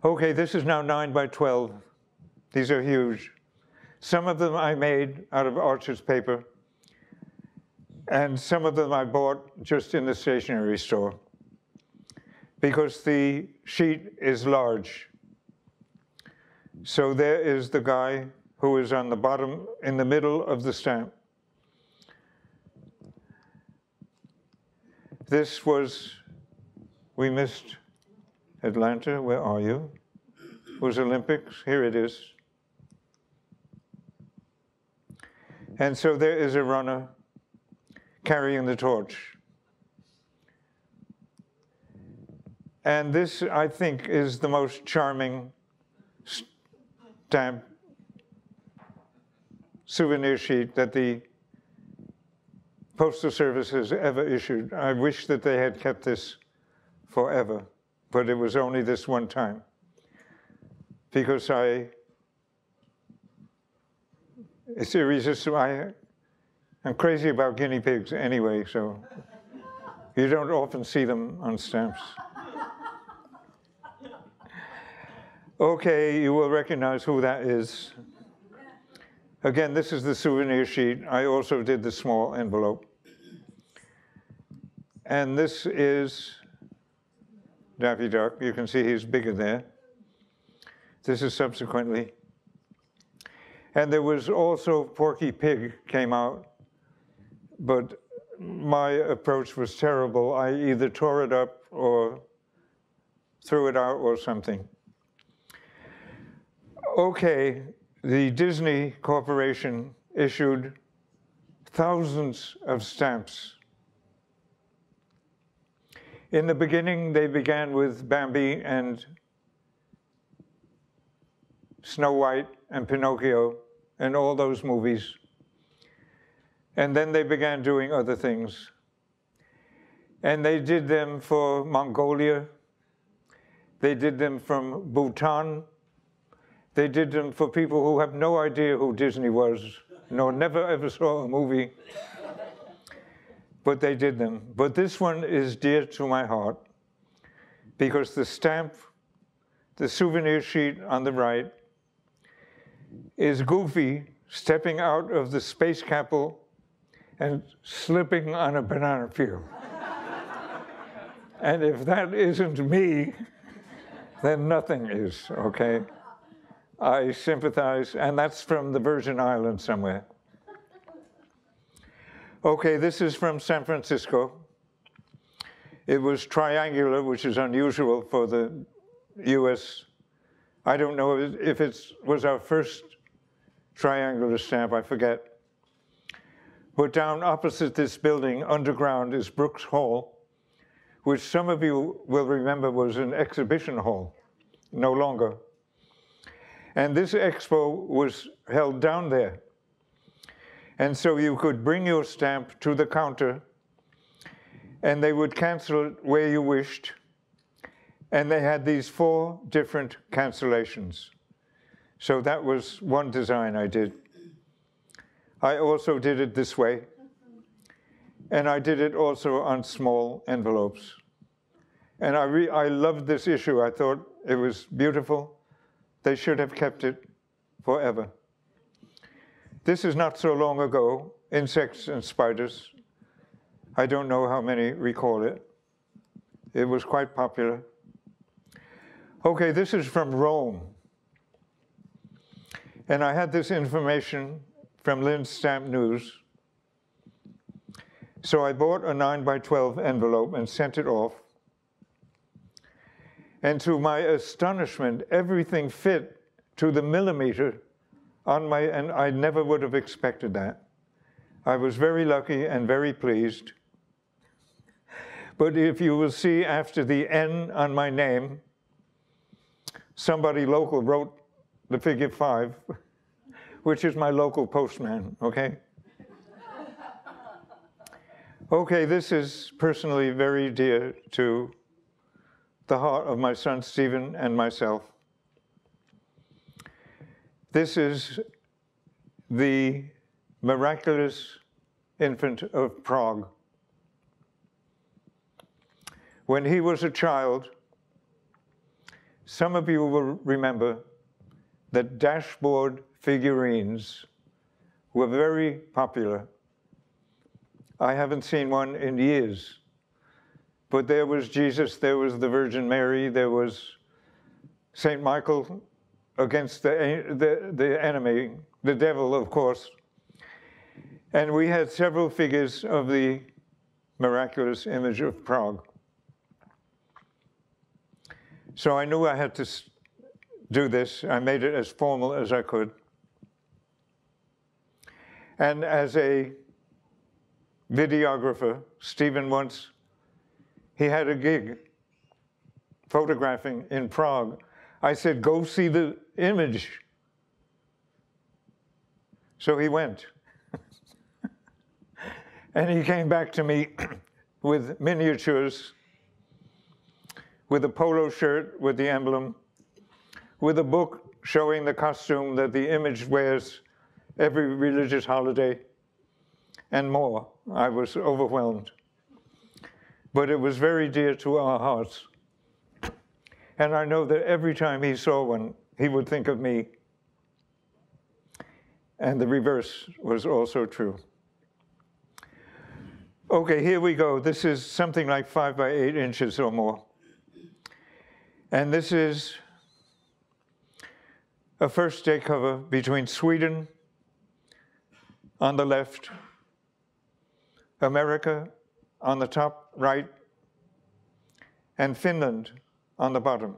Speaker 1: Okay, this is now 9 by 12. These are huge. Some of them I made out of Archer's paper, and some of them I bought just in the stationery store because the sheet is large. So there is the guy who is on the bottom, in the middle of the stamp. This was, we missed Atlanta, where are you? It was Olympics, here it is. And so there is a runner carrying the torch. And this, I think, is the most charming stamp souvenir sheet that the Postal Service has ever issued. I wish that they had kept this forever, but it was only this one time. Because I, it's irresistible. I, I'm crazy about guinea pigs anyway, so you don't often see them on stamps. Okay, you will recognize who that is. Again, this is the souvenir sheet. I also did the small envelope. And this is Daffy Duck. You can see he's bigger there. This is subsequently. And there was also Porky Pig came out, but my approach was terrible. I either tore it up or threw it out or something okay, the Disney Corporation issued thousands of stamps. In the beginning, they began with Bambi and Snow White and Pinocchio and all those movies. And then they began doing other things. And they did them for Mongolia. They did them from Bhutan they did them for people who have no idea who Disney was, nor never ever saw a movie. But they did them. But this one is dear to my heart because the stamp, the souvenir sheet on the right, is Goofy stepping out of the space capsule and slipping on a banana peel. and if that isn't me, then nothing is, okay? I sympathize, and that's from the Virgin Islands somewhere. Okay, this is from San Francisco. It was triangular, which is unusual for the US. I don't know if it was our first triangular stamp, I forget. But down opposite this building, underground, is Brooks Hall, which some of you will remember was an exhibition hall, no longer. And this expo was held down there. And so you could bring your stamp to the counter and they would cancel it where you wished. And they had these four different cancellations. So that was one design I did. I also did it this way. And I did it also on small envelopes. And I, I loved this issue. I thought it was beautiful. They should have kept it forever. This is not so long ago, Insects and Spiders. I don't know how many recall it. It was quite popular. Okay, this is from Rome. And I had this information from Linn's Stamp News. So I bought a 9 by 12 envelope and sent it off. And to my astonishment, everything fit to the millimeter on my, and I never would have expected that. I was very lucky and very pleased. But if you will see after the N on my name, somebody local wrote the figure five, which is my local postman, okay? okay, this is personally very dear to the heart of my son Stephen and myself. This is the miraculous infant of Prague. When he was a child, some of you will remember that dashboard figurines were very popular. I haven't seen one in years. But there was Jesus, there was the Virgin Mary, there was St. Michael against the, the, the enemy, the devil, of course. And we had several figures of the miraculous image of Prague. So I knew I had to do this. I made it as formal as I could. And as a videographer, Stephen once, he had a gig photographing in Prague. I said, go see the image. So he went. and he came back to me with miniatures, with a polo shirt with the emblem, with a book showing the costume that the image wears every religious holiday, and more. I was overwhelmed. But it was very dear to our hearts. And I know that every time he saw one, he would think of me. And the reverse was also true. Okay, here we go. This is something like five by eight inches or more. And this is a first day cover between Sweden on the left, America on the top right, and Finland on the bottom.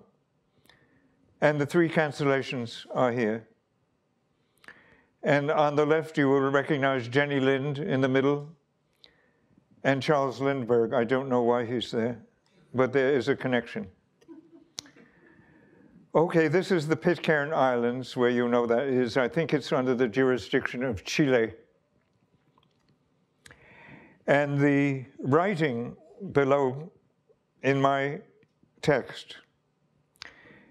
Speaker 1: And the three cancellations are here. And on the left, you will recognize Jenny Lind in the middle and Charles Lindbergh. I don't know why he's there, but there is a connection. Okay, this is the Pitcairn Islands, where you know that is. I think it's under the jurisdiction of Chile. And the writing below in my text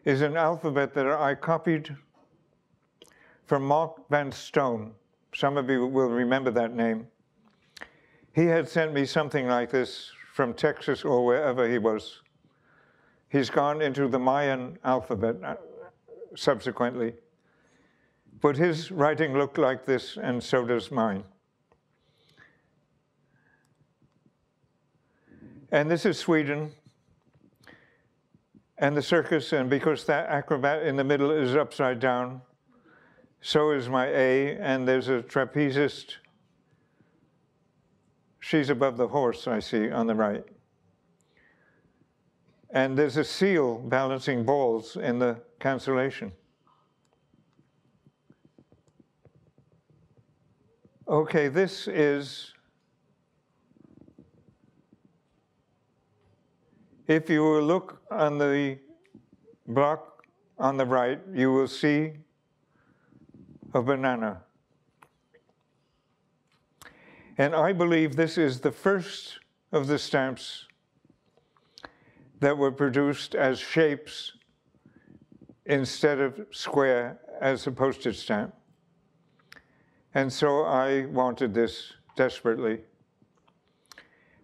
Speaker 1: is an alphabet that I copied from Mark Van Stone. Some of you will remember that name. He had sent me something like this from Texas or wherever he was. He's gone into the Mayan alphabet uh, subsequently. But his writing looked like this, and so does mine. And this is Sweden and the circus, and because that acrobat in the middle is upside down, so is my A, and there's a trapezist. She's above the horse, I see, on the right. And there's a seal balancing balls in the cancellation. Okay, this is, if you look on the block on the right, you will see a banana. And I believe this is the first of the stamps that were produced as shapes instead of square as a postage stamp. And so I wanted this desperately.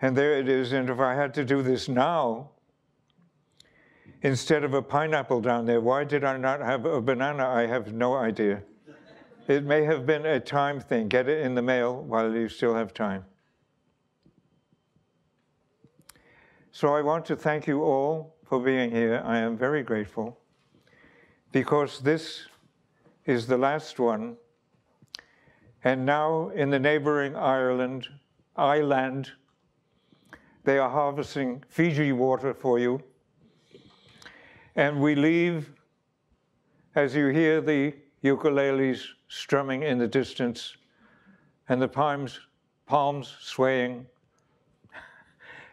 Speaker 1: And there it is. And if I had to do this now, instead of a pineapple down there, why did I not have a banana? I have no idea. It may have been a time thing. Get it in the mail while you still have time. So I want to thank you all for being here. I am very grateful because this is the last one. And now in the neighboring Ireland, island, they are harvesting Fiji water for you. And we leave as you hear the ukuleles strumming in the distance and the palms, palms swaying.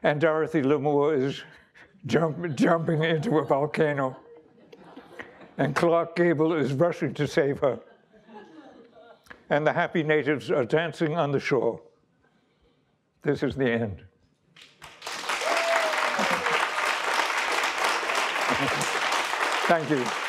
Speaker 1: And Dorothy Lamour is jump, jumping into a volcano. And Clark Gable is rushing to save her. And the happy natives are dancing on the shore. This is the end. Thank you.